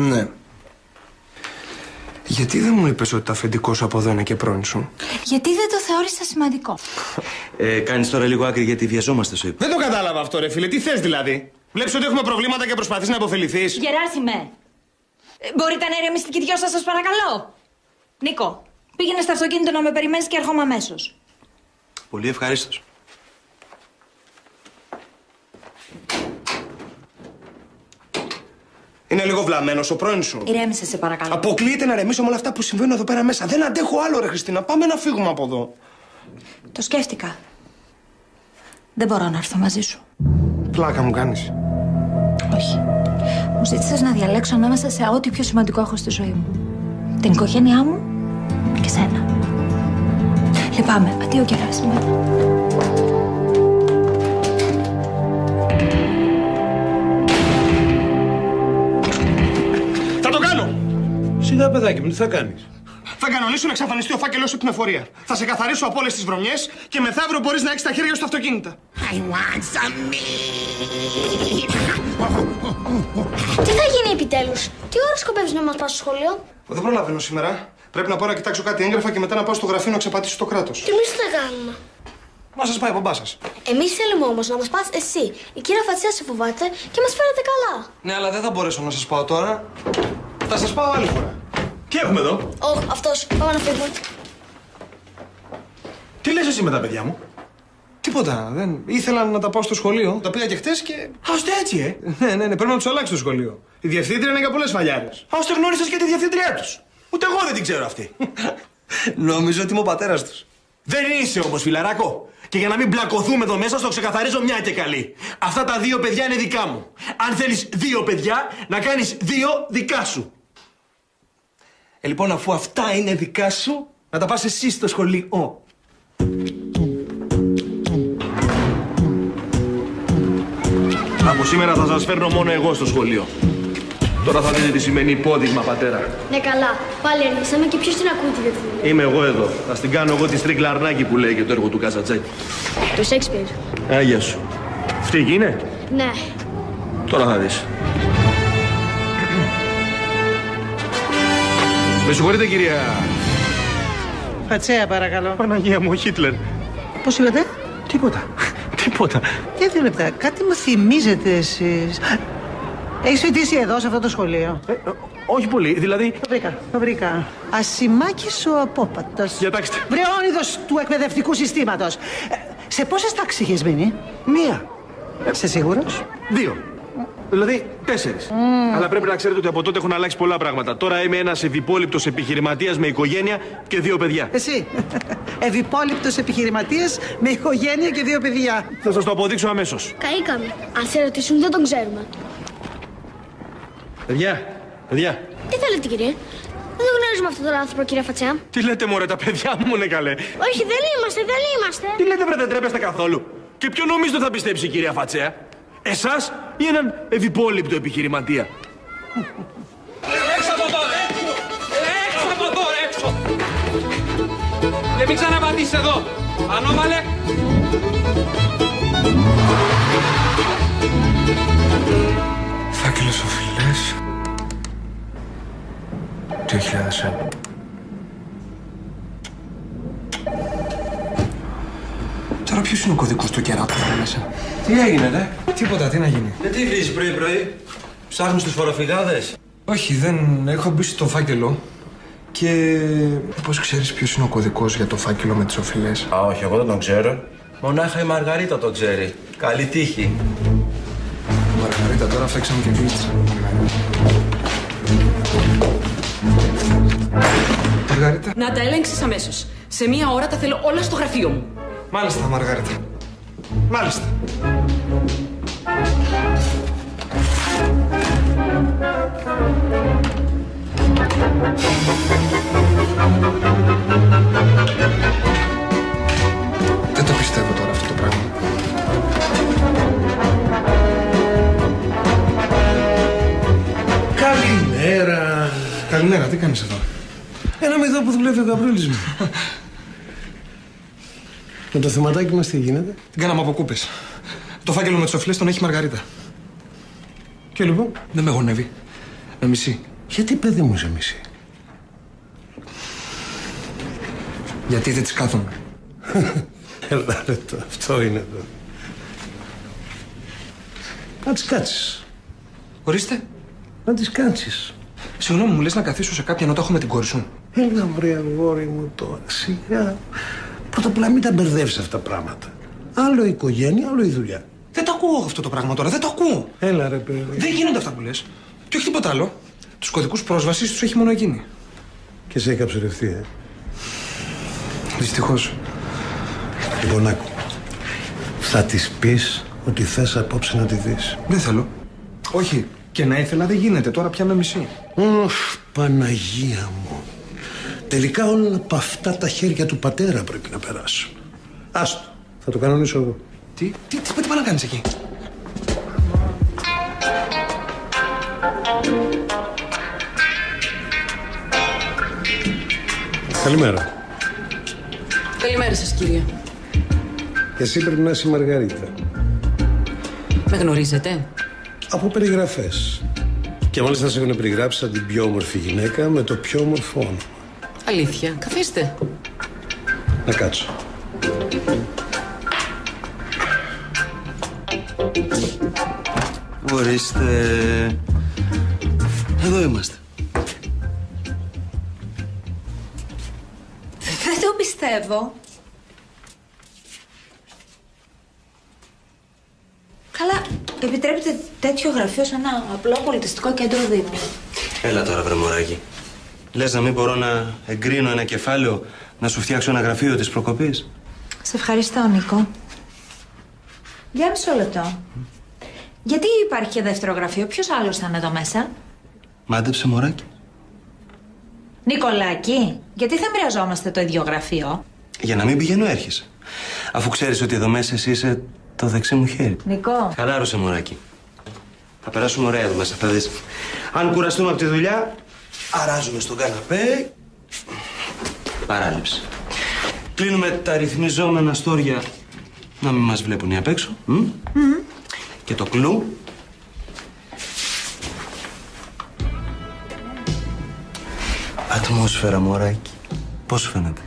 Ναι. Γιατί δεν μου είπες ότι το αφεντικό σου από εδώ είναι και πρώην σου; Γιατί δεν το θεώρησα σημαντικό. Ε, Κάνεις τώρα λίγο άκρη γιατί βιαζόμαστε, σου είπα. Δεν το κατάλαβα αυτό, ρε φίλε. Τι θες δηλαδή; Βλέπεις ότι έχουμε προβλήματα και προσπαθείς να υποφεληθεί. Γεράσιμε. Ε, Μπορείτε να ηρεμήσετε και οι δυο σας, σας παρακαλώ. Νίκο, πήγαινε στο αυτοκίνητο να με περιμένεις και έρχομαι αμέσως. Πολύ ευχαρίστως. Είναι λίγο βλαμμένος ο πρώην σου. Ηρέμησε, σε παρακαλώ. Αποκλείεται να ρεμίσω με όλα αυτά που συμβαίνουν εδώ πέρα μέσα. Δεν αντέχω άλλο, ρε Χριστίνα. Πάμε να φύγουμε από εδώ. Το σκέφτηκα. Δεν μπορώ να έρθω μαζί σου. Πλάκα μου κάνεις. Όχι. Μου ζήτησες να διαλέξω ανάμεσα σε ό,τι πιο σημαντικό έχω στη ζωή μου. Την οικογένειά μου και σένα. Λυπάμαι. Αντίο Γεράσιμε. Σιγά, παιδάκι μου, τι θα κάνεις; Θα κανονίσω να εξαφανιστεί ο φάκελός σου από την εφορία. Θα σε καθαρίσω από όλες τις βρωμιές και μεθαύριο μπορείς να έχεις τα χέρια σου στα αυτοκίνητα. I want some Τι θα γίνει επιτέλους, Τι ώρα σκοπεύεις να μας πας στο σχολείο, Δεν προλαβαίνω σήμερα. Πρέπει να πάω να κοιτάξω κάτι έγγραφα και μετά να πάω στο γραφείο να ξεπατήσω το κράτος. Τι εμεί τι θα κάνουμε; Μα σας πάει ο μπαμπάς σας. Εμείς θέλουμε όμως να μας πας εσύ. Η κυρία Φατσιά σε φοβάται και μας φέρετε καλά. Ναι, αλλά δεν θα μπορέσω να σας πάω τώρα. Θα σας πάω άλλη φορά. Τι έχουμε εδώ; Ωχ, αυτός. Πάμε να φύγουμε. Τι λες εσύ με τα παιδιά μου; Τίποτα. Δεν... Ήθελα να τα πάω στο σχολείο. Τα πήγα και χτες και. Α, ώστε έτσι, ε. ναι, ναι, ναι. Πρέπει να τους αλλάξει το σχολείο. Η διευθύντρια είναι για πολλές φαλιάρες. Α, ώστε γνώρισες και τη διευθύντριά τους. Ούτε εγώ δεν την ξέρω αυτή. (laughs) Νομίζω ότι είμαι ο πατέρας τους. Δεν είσαι όμως, φιλαράκο. Και για να μην μπλακωθούμε εδώ μέσα, στο ξεκαθαρίζω μια και καλή. Αυτά τα δύο παιδιά είναι δικά μου. Αν θέλεις δύο παιδιά, να κάνεις δύο δικά σου. Ε, λοιπόν, αφού αυτά είναι δικά σου, να τα πας εσύ στο σχολείο. Από σήμερα θα σας φέρνω μόνο εγώ στο σχολείο. Τώρα θα δείτε τι σημαίνει υπόδειγμα, πατέρα. Ναι, καλά. Πάλι αργήσαμε και ποιος την ακούει τη διευθυντή. Είμαι εγώ εδώ. Θα στην κάνω εγώ τη στρίκλα αρνάκι που λέει και το έργο του Καζατζάκη. Το Σέξπιρ. Άγια σου. Αυτή εκεί είναι; Ναι. Τώρα θα δεις. Με συγχωρείτε, κυρία. Φατσέα, παρακαλώ. Παναγία μου, ο Χίτλερ. Πώς είπατε, Τίποτα. Τίποτα. Για δύο λεπτά. Κάτι μου θυμίζετε εσείς. Έχεις φοιτήσει εδώ, σε αυτό το σχολείο; όχι πολύ, δηλαδή. Το βρήκα. Το βρήκα. Ασημάκης ο απόπατος. Διατάξτε. Βρεόνιδο του εκπαιδευτικού συστήματος. Σε πόσες τάξεις είχες μείνει, Μία. Είσαι σίγουρος; Δύο. Δηλαδή τέσσερις. Αλλά πρέπει να ξέρετε ότι από τότε έχουν αλλάξει πολλά πράγματα. Τώρα είμαι ένας ευυπόλοιπτο επιχειρηματίας με οικογένεια και δύο παιδιά. Εσύ. (laughs) Ευυπόλοιπτο επιχειρηματίας με οικογένεια και δύο παιδιά. Θα σας το αποδείξω αμέσως. Καήκαμε. Αν σε ρωτήσουν, δεν τον ξέρουμε. Παιδιά, παιδιά. Τι θέλετε, κύριε; Δεν τον γνωρίζουμε αυτόν τον άνθρωπο, κύριε Φατσέα. Τι λέτε, Μωρέ, τα παιδιά μου είναι καλέ. Όχι, δεν είμαστε, δεν είμαστε. Τι λέτε, βρε, δεν τρέπεστε καθόλου. Και ποιο νομίζετε θα πιστέψει η κυρία Φατσέα. Εσάς ή έναν ευυπόλοιπτο επιχειρηματία; Έξω από εδώ, ρε! Έξω από εδώ, ρε, έξω! Και μην ξαναπατήσεις εδώ! Ανώμαλε! Φάκελος οφειλές. 2001. Τώρα ποιος είναι ο κωδικός του κεράτου εδώ μέσα; Τι έγινε, ρε; Τίποτα, τι να γίνει. Ε, τι βρίζει πρωί-πρωί. Ψάχνεις τους φοροφυγάδες; Όχι, δεν έχω μπει στο φάκελο. Και πώς ξέρεις ποιος είναι ο κωδικός για το φάκελο με τις οφειλές; Α, όχι, εγώ δεν τον ξέρω. Μονάχα η Μαργαρίτα το ξέρει. Καλή τύχη. Μαργαρίτα, τώρα φτιάξαμε και κλείτσα. Μαργαρίτα. Να τα έλεγξεις αμέσως. Σε μία ώρα τα θέλω όλα στο γραφείο μου. Μάλιστα, Μαργαρίτα. Μάλιστα. Δεν το πιστεύω τώρα αυτό το πράγμα. Καλημέρα. Καλημέρα, τι κάνεις εδώ; Ένα με εδώ που δουλεύει ο Γαβρίλης μου. (laughs) με το θεματάκι μας τι γίνεται; Την κάναμε από κούπες. Το φάκελο με τις οφειλές τον έχει η Μαργαρίτα. Και λοιπόν; Δεν με γονεύει. Με μισεί. Γιατί παιδί μου σε μισή; Γιατί δεν τις κάθομαι. (laughs) Έλα ρε το, αυτό είναι το. Να τις κάτσεις. Ορίστε. Να τις κάτσεις. Συγγνώμη, μου λες να καθίσω σε κάποια ενώ το έχω με την κόρη σου. Έλα βρε αγόρι μου τώρα, σιγά. Πρώτα απ' όλα μην τα μπερδεύεις αυτά τα πράγματα. Άλλο η οικογένεια, άλλο η δουλειά. Δεν το ακούω αυτό το πράγμα τώρα, δεν το ακούω. Έλα ρε παιδί. Δεν γίνονται αυτά που λες. Και όχι τίποτα άλλο. Τους κωδικούς πρόσβασης τους έχει μόνο εκείνη. Και σε έχει αψηρευτεί, ε. Δυστυχώς. Λοιπόν, άκου. Θα της πεις ότι θες απόψε να τη δεις. Δεν θέλω. Όχι. Και να ήθελα δεν γίνεται. Τώρα πια με μισή. Ωχ, Παναγία μου. Τελικά όλα από αυτά τα χέρια του πατέρα πρέπει να περάσουν. Άστο. Θα το κανονίσω εγώ. Τι, τι, τι, τι πάει να κάνεις εκεί; Καλημέρα. Καλημέρα σας κύριε. Εσύ πρέπει να είσαι η Μαργαρίτα. Με γνωρίζετε; Από περιγραφές. Και μάλιστα σε έχουν περιγράψει σαν την πιο όμορφη γυναίκα με το πιο όμορφο όνομα. Αλήθεια. Καθίστε. Να κάτσω. Ορίστε. Εδώ είμαστε. Δεν το πιστεύω. Καλά, επιτρέπετε τέτοιο γραφείο σε ένα απλό πολιτιστικό κέντρο Δήμου. Έλα τώρα, βρε μωράκι. Λες να μην μπορώ να εγκρίνω ένα κεφάλαιο να σου φτιάξω ένα γραφείο της προκοπής; Σε ευχαριστώ, Νίκο. Για μισό λεπτό. Γιατί υπάρχει και δεύτερο γραφείο, ποιος άλλος θα είναι εδώ μέσα; Μάντεψε, μωράκι. Νικολάκη, γιατί θα μοιραζόμαστε το ίδιο γραφείο; Για να μην πηγαίνω έρχεσαι. Αφού ξέρεις ότι εδώ μέσα εσύ είσαι το δεξί μου χέρι. Νικό. Χαλάρωσε, μωράκι. Θα περάσουμε ωραία εδώ μέσα, θα δεις. Αν κουραστούμε από τη δουλειά, αράζουμε στον καναπέ. Παράληψη. Κλείνουμε τα ρυθμιζόμενα στόρια να μην μας βλέπουν οι απ' έξω. μ; Και το κλου. Ατμόσφαιρα, μωράκι. Πώς σου φαίνεται;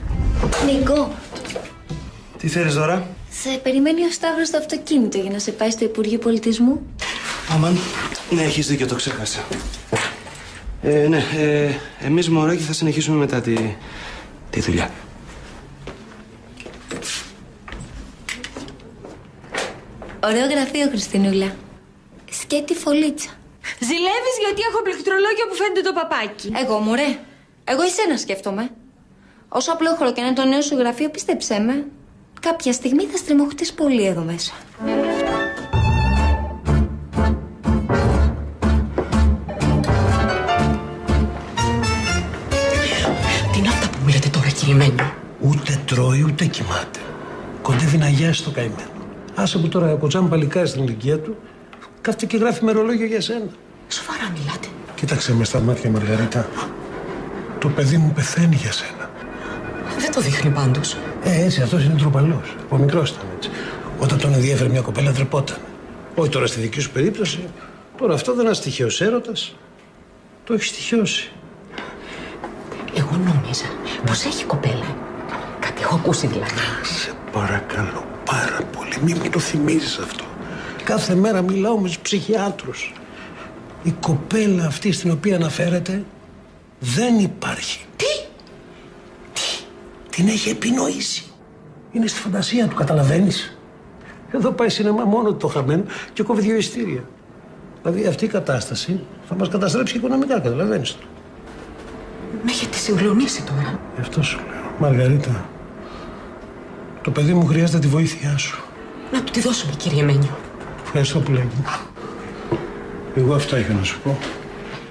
Νικό, Τι θέλεις τώρα. σε περιμένει ο Σταύρος στο αυτοκίνητο για να σε πάει στο Υπουργείο Πολιτισμού; Αμάν. Ναι, έχεις δίκιο, το ξέχασα. Ε, ναι, ε, εμείς μωράκι θα συνεχίσουμε μετά τη, τη δουλειά. Ωραίο γραφείο, Χριστινούλα. Σκέτη φωλίτσα. Ζηλεύεις γιατί έχω πληκτρολόγιο που φαίνεται το παπάκι; Εγώ, μωρέ. Εγώ εσένα σκέφτομαι. Όσο απλόχωρο και να είναι το νέο σου γραφείο, πίστεψέ με. Κάποια στιγμή θα στριμωχτείς πολύ εδώ μέσα. Λέτε τώρα, κύριε Μένιο. Ούτε τρώει ούτε κοιμάται. Κοντεύει να γιάσει το καημένο. Άσε που τώρα ο Τζάμ παλικάρι στην ηλικία του κάθεται και γράφει μερολόγιο για σένα. Σοβαρά μιλάτε. Κοίταξε με στα μάτια, Μαργαρίτα. Το παιδί μου πεθαίνει για σένα. Δεν το δείχνει πάντως. Ε, έτσι, αυτός είναι τροπαλό. Από μικρός ήταν έτσι. Όταν τον ενδιέφερε μια κοπέλα, ντρεπόταν. Όχι τώρα στη δική σου περίπτωση. Τώρα αυτό δεν είναι τυχαίο έρωτας. Το έχει στοιχειώσει. Εγώ νόμιζα πως έχει κοπέλα. Κάτι έχω ακούσει δηλαδή. Σε παρακαλώ πάρα πολύ, μην μου το θυμίζεις αυτό. Κάθε μέρα μιλάω με τους ψυχιάτρους. Η κοπέλα αυτή στην οποία αναφέρεται δεν υπάρχει. Τι; Τι; Την έχει επινοήσει. Είναι στη φαντασία του, καταλαβαίνεις. Εδώ πάει σινεμά μόνο του το χαμένο και κόβει δύο ειστήρια. Δηλαδή αυτή η κατάσταση θα μας καταστρέψει οικονομικά, καταλαβαίνεις το. Με έχετε συγκλονίσει τώρα. Γι' αυτό σου λέω. Μαργαρίτα, το παιδί μου χρειάζεται τη βοήθειά σου. Να του τη δώσουμε, κύριε Μένιο. Ευχαριστώ που λέγει. Εγώ αυτά είχα να σου πω.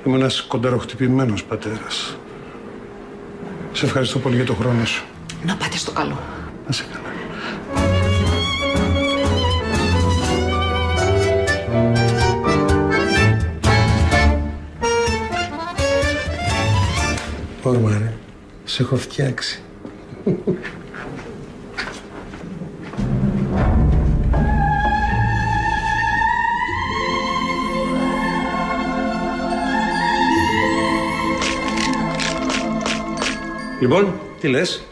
Είμαι ένας κονταροχτυπημένος πατέρας. Σε ευχαριστώ πολύ για το χρόνο σου. Να πάτε στο καλό. Να σε καλά. Έχω φτιάξει. Λοιπόν, τι λες;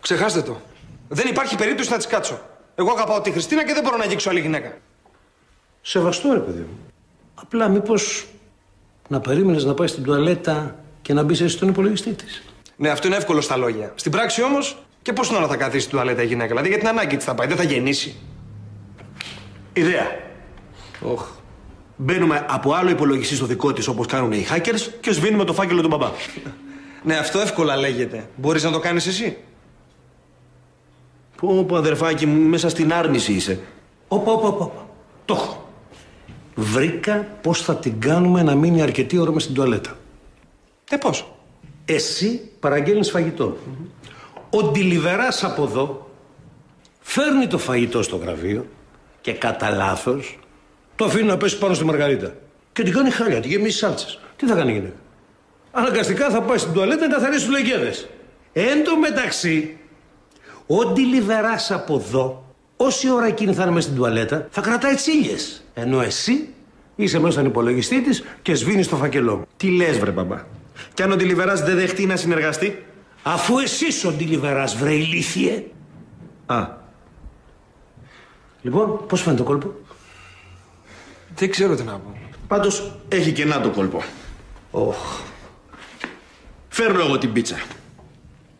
Ξεχάστε το. Δεν υπάρχει περίπτωση να της κάτσω. Εγώ αγαπάω τη Χριστίνα και δεν μπορώ να αγγίξω άλλη γυναίκα. Σεβαστό ρε παιδί μου. Απλά μήπως να περίμενες να πάει στην τουαλέτα και να μπει εσύ στον υπολογιστή της. Ναι, αυτό είναι εύκολο στα λόγια. Στην πράξη όμως, και πόση ώρα θα καθίσει στην τουαλέτα η γυναίκα. Δηλαδή για την ανάγκη της θα πάει, δεν θα γεννήσει. Ιδέα. Οχ. Μπαίνουμε από άλλο υπολογιστή στο δικό της όπως κάνουν οι hackers και σβήνουμε το φάκελο του μπαμπά. Ναι, αυτό εύκολα λέγεται. Μπορείς να το κάνεις εσύ; Πω, πω, αδερφάκι μου, μέσα στην άρνηση είσαι. Όπα, όπα, όπα. όπα. Το έχω. Βρήκα πώς θα την κάνουμε να μείνει αρκετή ώρα μες στην τουαλέτα. Ε, πώς; Εσύ παραγγέλνεις φαγητό. Ο ντιλιβερά από εδώ φέρνει το φαγητό στο γραφείο και κατά λάθος το αφήνει να πέσει πάνω στη μαργαρίτα. Και την κάνει χάλια, τη γεμίσει σάλτσες. Τι θα κάνει η γυναίκα; Αναγκαστικά θα πάει στην τουαλέτα να καθαρίσει τους λεγγέδε. Εν τω μεταξύ, ο ντιλιβερά από εδώ, όση ώρα εκείνη θα είναι μέσα στην τουαλέτα, θα κρατάει τσίλιε. Ενώ εσύ είσαι μέσα στον υπολογιστή της και σβήνεις το φακελό μου. Τι λες, βρε μπαμπά; Κι αν ο Ντιλιβεράς δεν δεχτεί να συνεργαστεί; Αφού εσύ ο ντιλιβεράς, βρε ηλίθιε. Α. Λοιπόν, πώς φαίνεται το κόλπο; Δεν ξέρω τι να πω. Πάντως έχει κενά το κόλπο. Οχ. Φέρνω εγώ την πίτσα.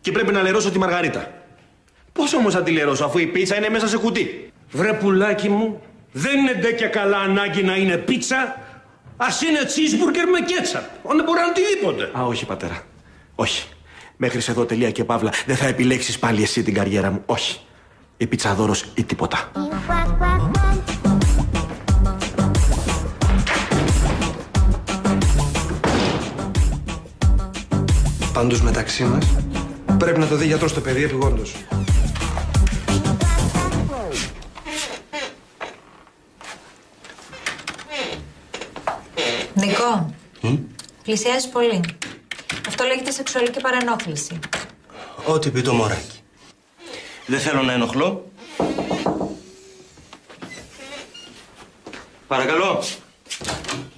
Και πρέπει να λερώσω τη μαργαρίτα. Πώς όμως θα τη λερώσω αφού η πίτσα είναι μέσα σε κουτί; Βρε πουλάκι μου, δεν είναι ντε και καλά ανάγκη να είναι πίτσα. Α είναι cheeseburger με κέτσαπ. Δεν μπορεί να είναι οτιδήποτε. Α, όχι, πατέρα. Όχι. Μέχρι σε εδώ τελεία και παύλα δεν θα επιλέξεις πάλι εσύ την καριέρα μου. Όχι. Η πιτσαδόρος ή τίποτα. Πάντως μεταξύ μας πρέπει να το δει γιατρός στο παιδί επιγόντως. Νικό, πλησιάζει πολύ. Αυτό λέγεται σεξουαλική παρενόχληση. Ό,τι πει το μωράκι. Δεν θέλω να ενοχλώ. Παρακαλώ.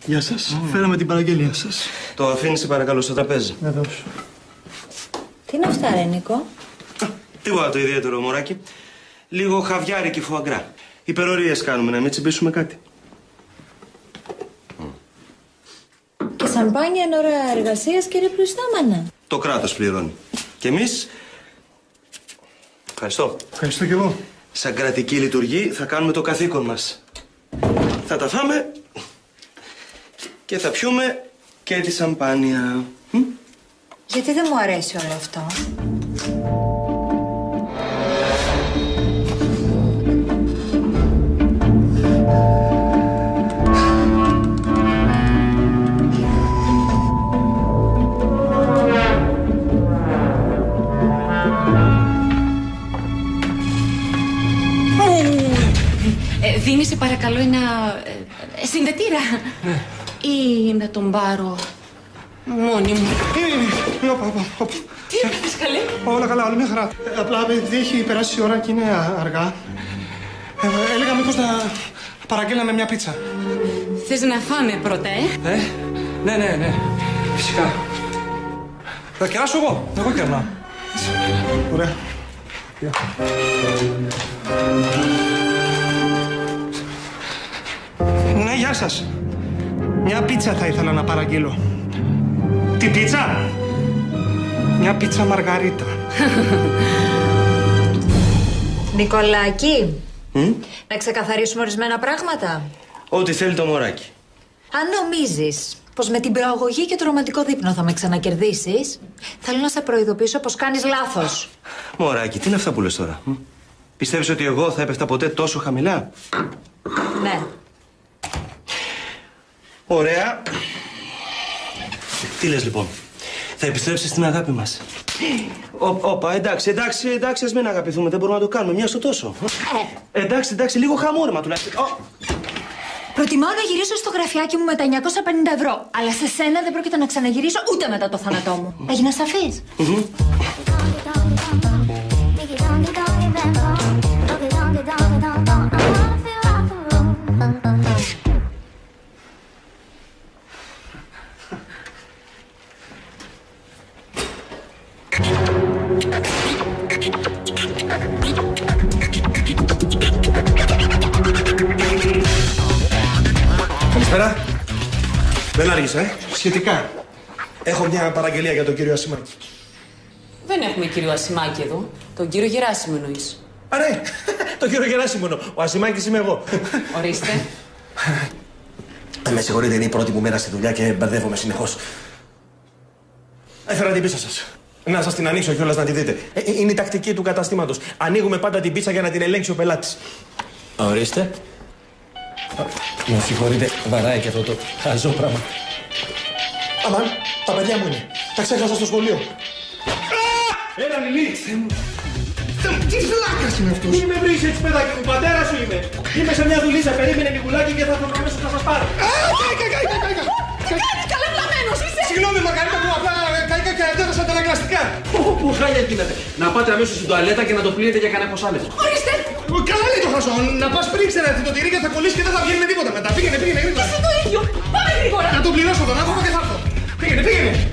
Γεια σας. Φέραμε την παραγγελία σας. Το αφήνεις παρακαλώ στο τραπέζι. Εδώ. Τι είναι αυτά, ρε Νικό. Τίποτα το ιδιαίτερο, μωράκι. Λίγο χαβιάρι και φουαγκρά. Υπερορίες κάνουμε, να μην τσιμπήσουμε κάτι. Σαμπάνια εν ώρα εργασίας, κύριε Προϊστάμανα. Το κράτος πληρώνει. Και εμείς... Ευχαριστώ. Ευχαριστώ κι εγώ. Σαν κρατική λειτουργή θα κάνουμε το καθήκον μας. Θα τα φάμε και θα πιούμε και τη σαμπάνια. Γιατί δεν μου αρέσει όλο αυτό; Σε παρακαλώ ένα ε, συνδετήρα. Ή να τον πάρω μόνη μου. Τι έπαθες καλέ; Όλα καλά, όλα μια χαρά. Ε, Απλά επειδή έχει περάσει η ώρα και είναι α- αργά. Ε, έλεγα μήπως να παραγγέλναμε μια πίτσα. Θες να φάμε πρώτα, ε; Ε, ναι, ναι, ναι. Φυσικά. Θα κεράσω εγώ. Εγώ κερνάω. Ωραία. Γεια. Ναι, γεια σας. Μια πίτσα θα ήθελα να παραγγείλω. Τι πίτσα; Μια πίτσα μαργαρίτα. (laughs) Νικολάκη, να ξεκαθαρίσουμε ορισμένα πράγματα. Ό,τι θέλει το μωράκι. Αν νομίζεις πως με την προαγωγή και το ρομαντικό δείπνο θα με ξανακερδίσεις, θέλω να σε προειδοποιήσω πως κάνεις λάθος. Μωράκι, τι είναι αυτά που λες τώρα. μ; Πιστεύεις ότι εγώ θα έπεφτα ποτέ τόσο χαμηλά; Ναι. Ωραία. Τι λες λοιπόν; Θα επιστρέψεις στην αγάπη μας. Ω, Όπα, εντάξει, εντάξει, εντάξει, ας μην αγαπηθούμε. Δεν μπορούμε να το κάνουμε. Μια στο τόσο. Εντάξει, εντάξει, λίγο χαμόρμα τουλάχιστον. Ω, Προτιμάω να γυρίσω στο γραφιάκι μου με τα 950 ευρώ. Αλλά σε σένα δεν πρόκειται να ξαναγυρίσω ούτε μετά το θάνατό μου. Έγινα σαφής. μμμ. Δεν Σχετικά. Έχω μια παραγγελία για τον κύριο Ασημάκη. Δεν έχουμε κύριο Ασημάκη εδώ. Τον κύριο Γεράσιμο εννοείς. Α, ναι. (laughs) τον κύριο Γεράσιμο. Ο Ασημάκης είμαι εγώ. (laughs) Ορίστε. Ε, Με συγχωρείτε, είναι η πρώτη μου μέρα στη δουλειά και μπερδεύομαι συνεχώς. Έφερα την πίτσα σας. Να σας την ανοίξω κιόλας να τη δείτε. Ε, ε, είναι η τακτική του καταστήματος. Ανοίγουμε πάντα την πίτσα για να την ελέγξει ο πελάτης. Ορίστε. Με συγχωρείτε, βαράει και αυτό το χαζό πράγμα. Αμάν, τα παιδιά μου είναι. Τα ξέχασα στο σχολείο. Έλα, Λιλί! Τι φλάκα είναι αυτός! Μην με βρει έτσι, παιδάκι μου, πατέρα σου είμαι. Είμαι σε μια δουλίτσα, περίμενε λιγουλάκι και θα έρθω αμέσω να σας πάρω. Κάικα, κάικα, κάικα. Καλά βλαμμένος είσαι! Συγγνώμη, Μαργαρίτα μου, απλά κάικα και αντέδρασα τα αναγκαστικά. Πού χάλια γίνεται. Να πάτε αμέσως στην τουαλέτα και να το πλύνετε για κανένα ποσάλε. Ορίστε! Καλά λέει το χαζό. Να πας πριν ξέρετε το τυρί και θα κολλήσει και δεν θα βγαίνει με τίποτα μετά. Πήγαινε, πήγαινε, γρήγορα. Είσαι το ίδιο! Πάμε γρήγορα! Να το πληρώσω τον άνθρωπο και θα έρθω. Πήγαινε, πήγαινε.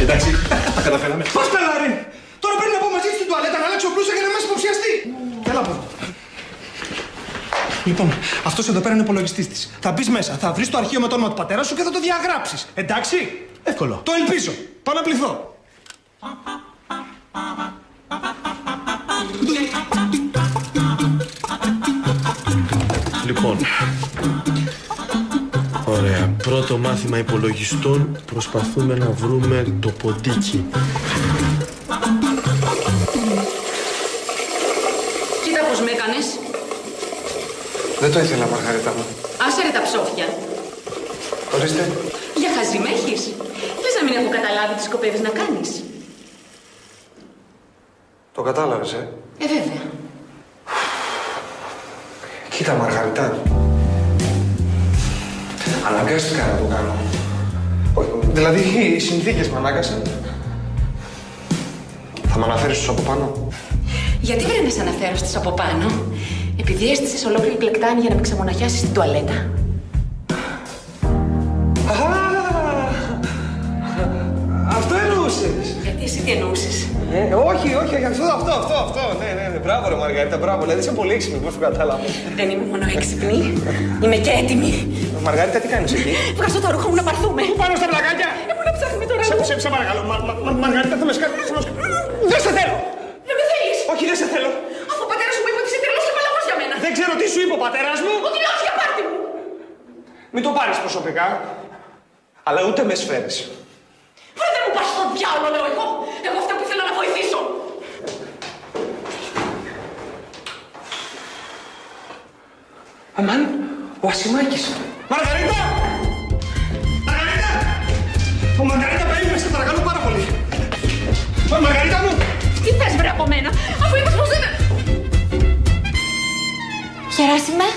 Εντάξει, τα καταφέραμε. Πώ πελάρι! Τώρα πρέπει να πάω μαζί στην τουαλέτα να αλλάξω πλούσια για να μα υποψιαστεί. Έλα από. Λοιπόν, αυτός εδώ πέρα είναι υπολογιστής της. Θα μπεις μέσα, θα βρεις το αρχείο με το όνομα του πατέρα σου και θα το διαγράψεις. Εντάξει; Εύκολο. Το ελπίζω. Πάω να πληθώ. Λοιπόν. Ωραία. Πρώτο μάθημα υπολογιστών. Προσπαθούμε να βρούμε το ποντίκι. Κοίτα πώς με έκανες. Δεν το ήθελα, Μαργαρίτα μου. Άσε ρε τα ψόφια. Ορίστε. Για χαζή με έχεις. Λες να μην έχω καταλάβει τι σκοπεύεις να κάνεις. Το κατάλαβες, ε; Ε, βέβαια. Κοίτα, Μαργαριτά. Αναγκάστηκα να το κάνω. Όχι, Δηλαδή, οι συνθήκες με ανάγκασαν. Θα με αναφέρεις στους από πάνω; Γιατί πρέπει να σε αναφέρω στις από πάνω; Επειδή έστησες ολόκληρη πλεκτάνη για να με ξεμοναχιάσεις στην τουαλέτα. Αυτό εννοούσες. Γιατί εσύ τι εννοούσες; Ε, όχι, όχι, όχι, αυτό, αυτό, αυτό, αυτό. Ναι, ναι, ναι. Μπράβο, ρε Μαργαρίτα, μπράβο. Δηλαδή είσαι πολύ έξυπνη, πώς σου κατάλαβα. Δεν είμαι μόνο έξυπνη. Είμαι και έτοιμη. Μαργαρίτα, τι κάνεις εκεί; Βγάζω το ρούχο μου να πάρθουμε. Πού πάνω στα πλακάκια. Ε, πού να ψάχνουμε τώρα; Σε, σε, σε παρακαλώ, μα, μα, μα, Μαργαρίτα, θα με σκάσει. θα με σκάσει. Δεν σε θέλω. Δεν με θέλεις. Όχι, δεν σε θέλω. Αφού ο πατέρας σου μου είπε ότι είσαι τρελός και παλαβός για μένα. Δεν ξέρω τι σου είπε ο πατέρας μου. Ότι λέω για πάρτι μου. Μην το πάρεις προσωπικά. Αλλά ούτε με σφαίρες. Βρε δεν μου πας στο διάλογο, λέω εγώ. Αμάν, ο Ασημάκης. Μαργαρίτα! Μαργαρίτα! Ο Μαργαρίτα περίμενε, σε παρακαλώ πάρα πολύ. Μα, Μαργαρίτα μου! Τι θες βρε από μένα, αφού είπες πως δεν... Χεράσιμε.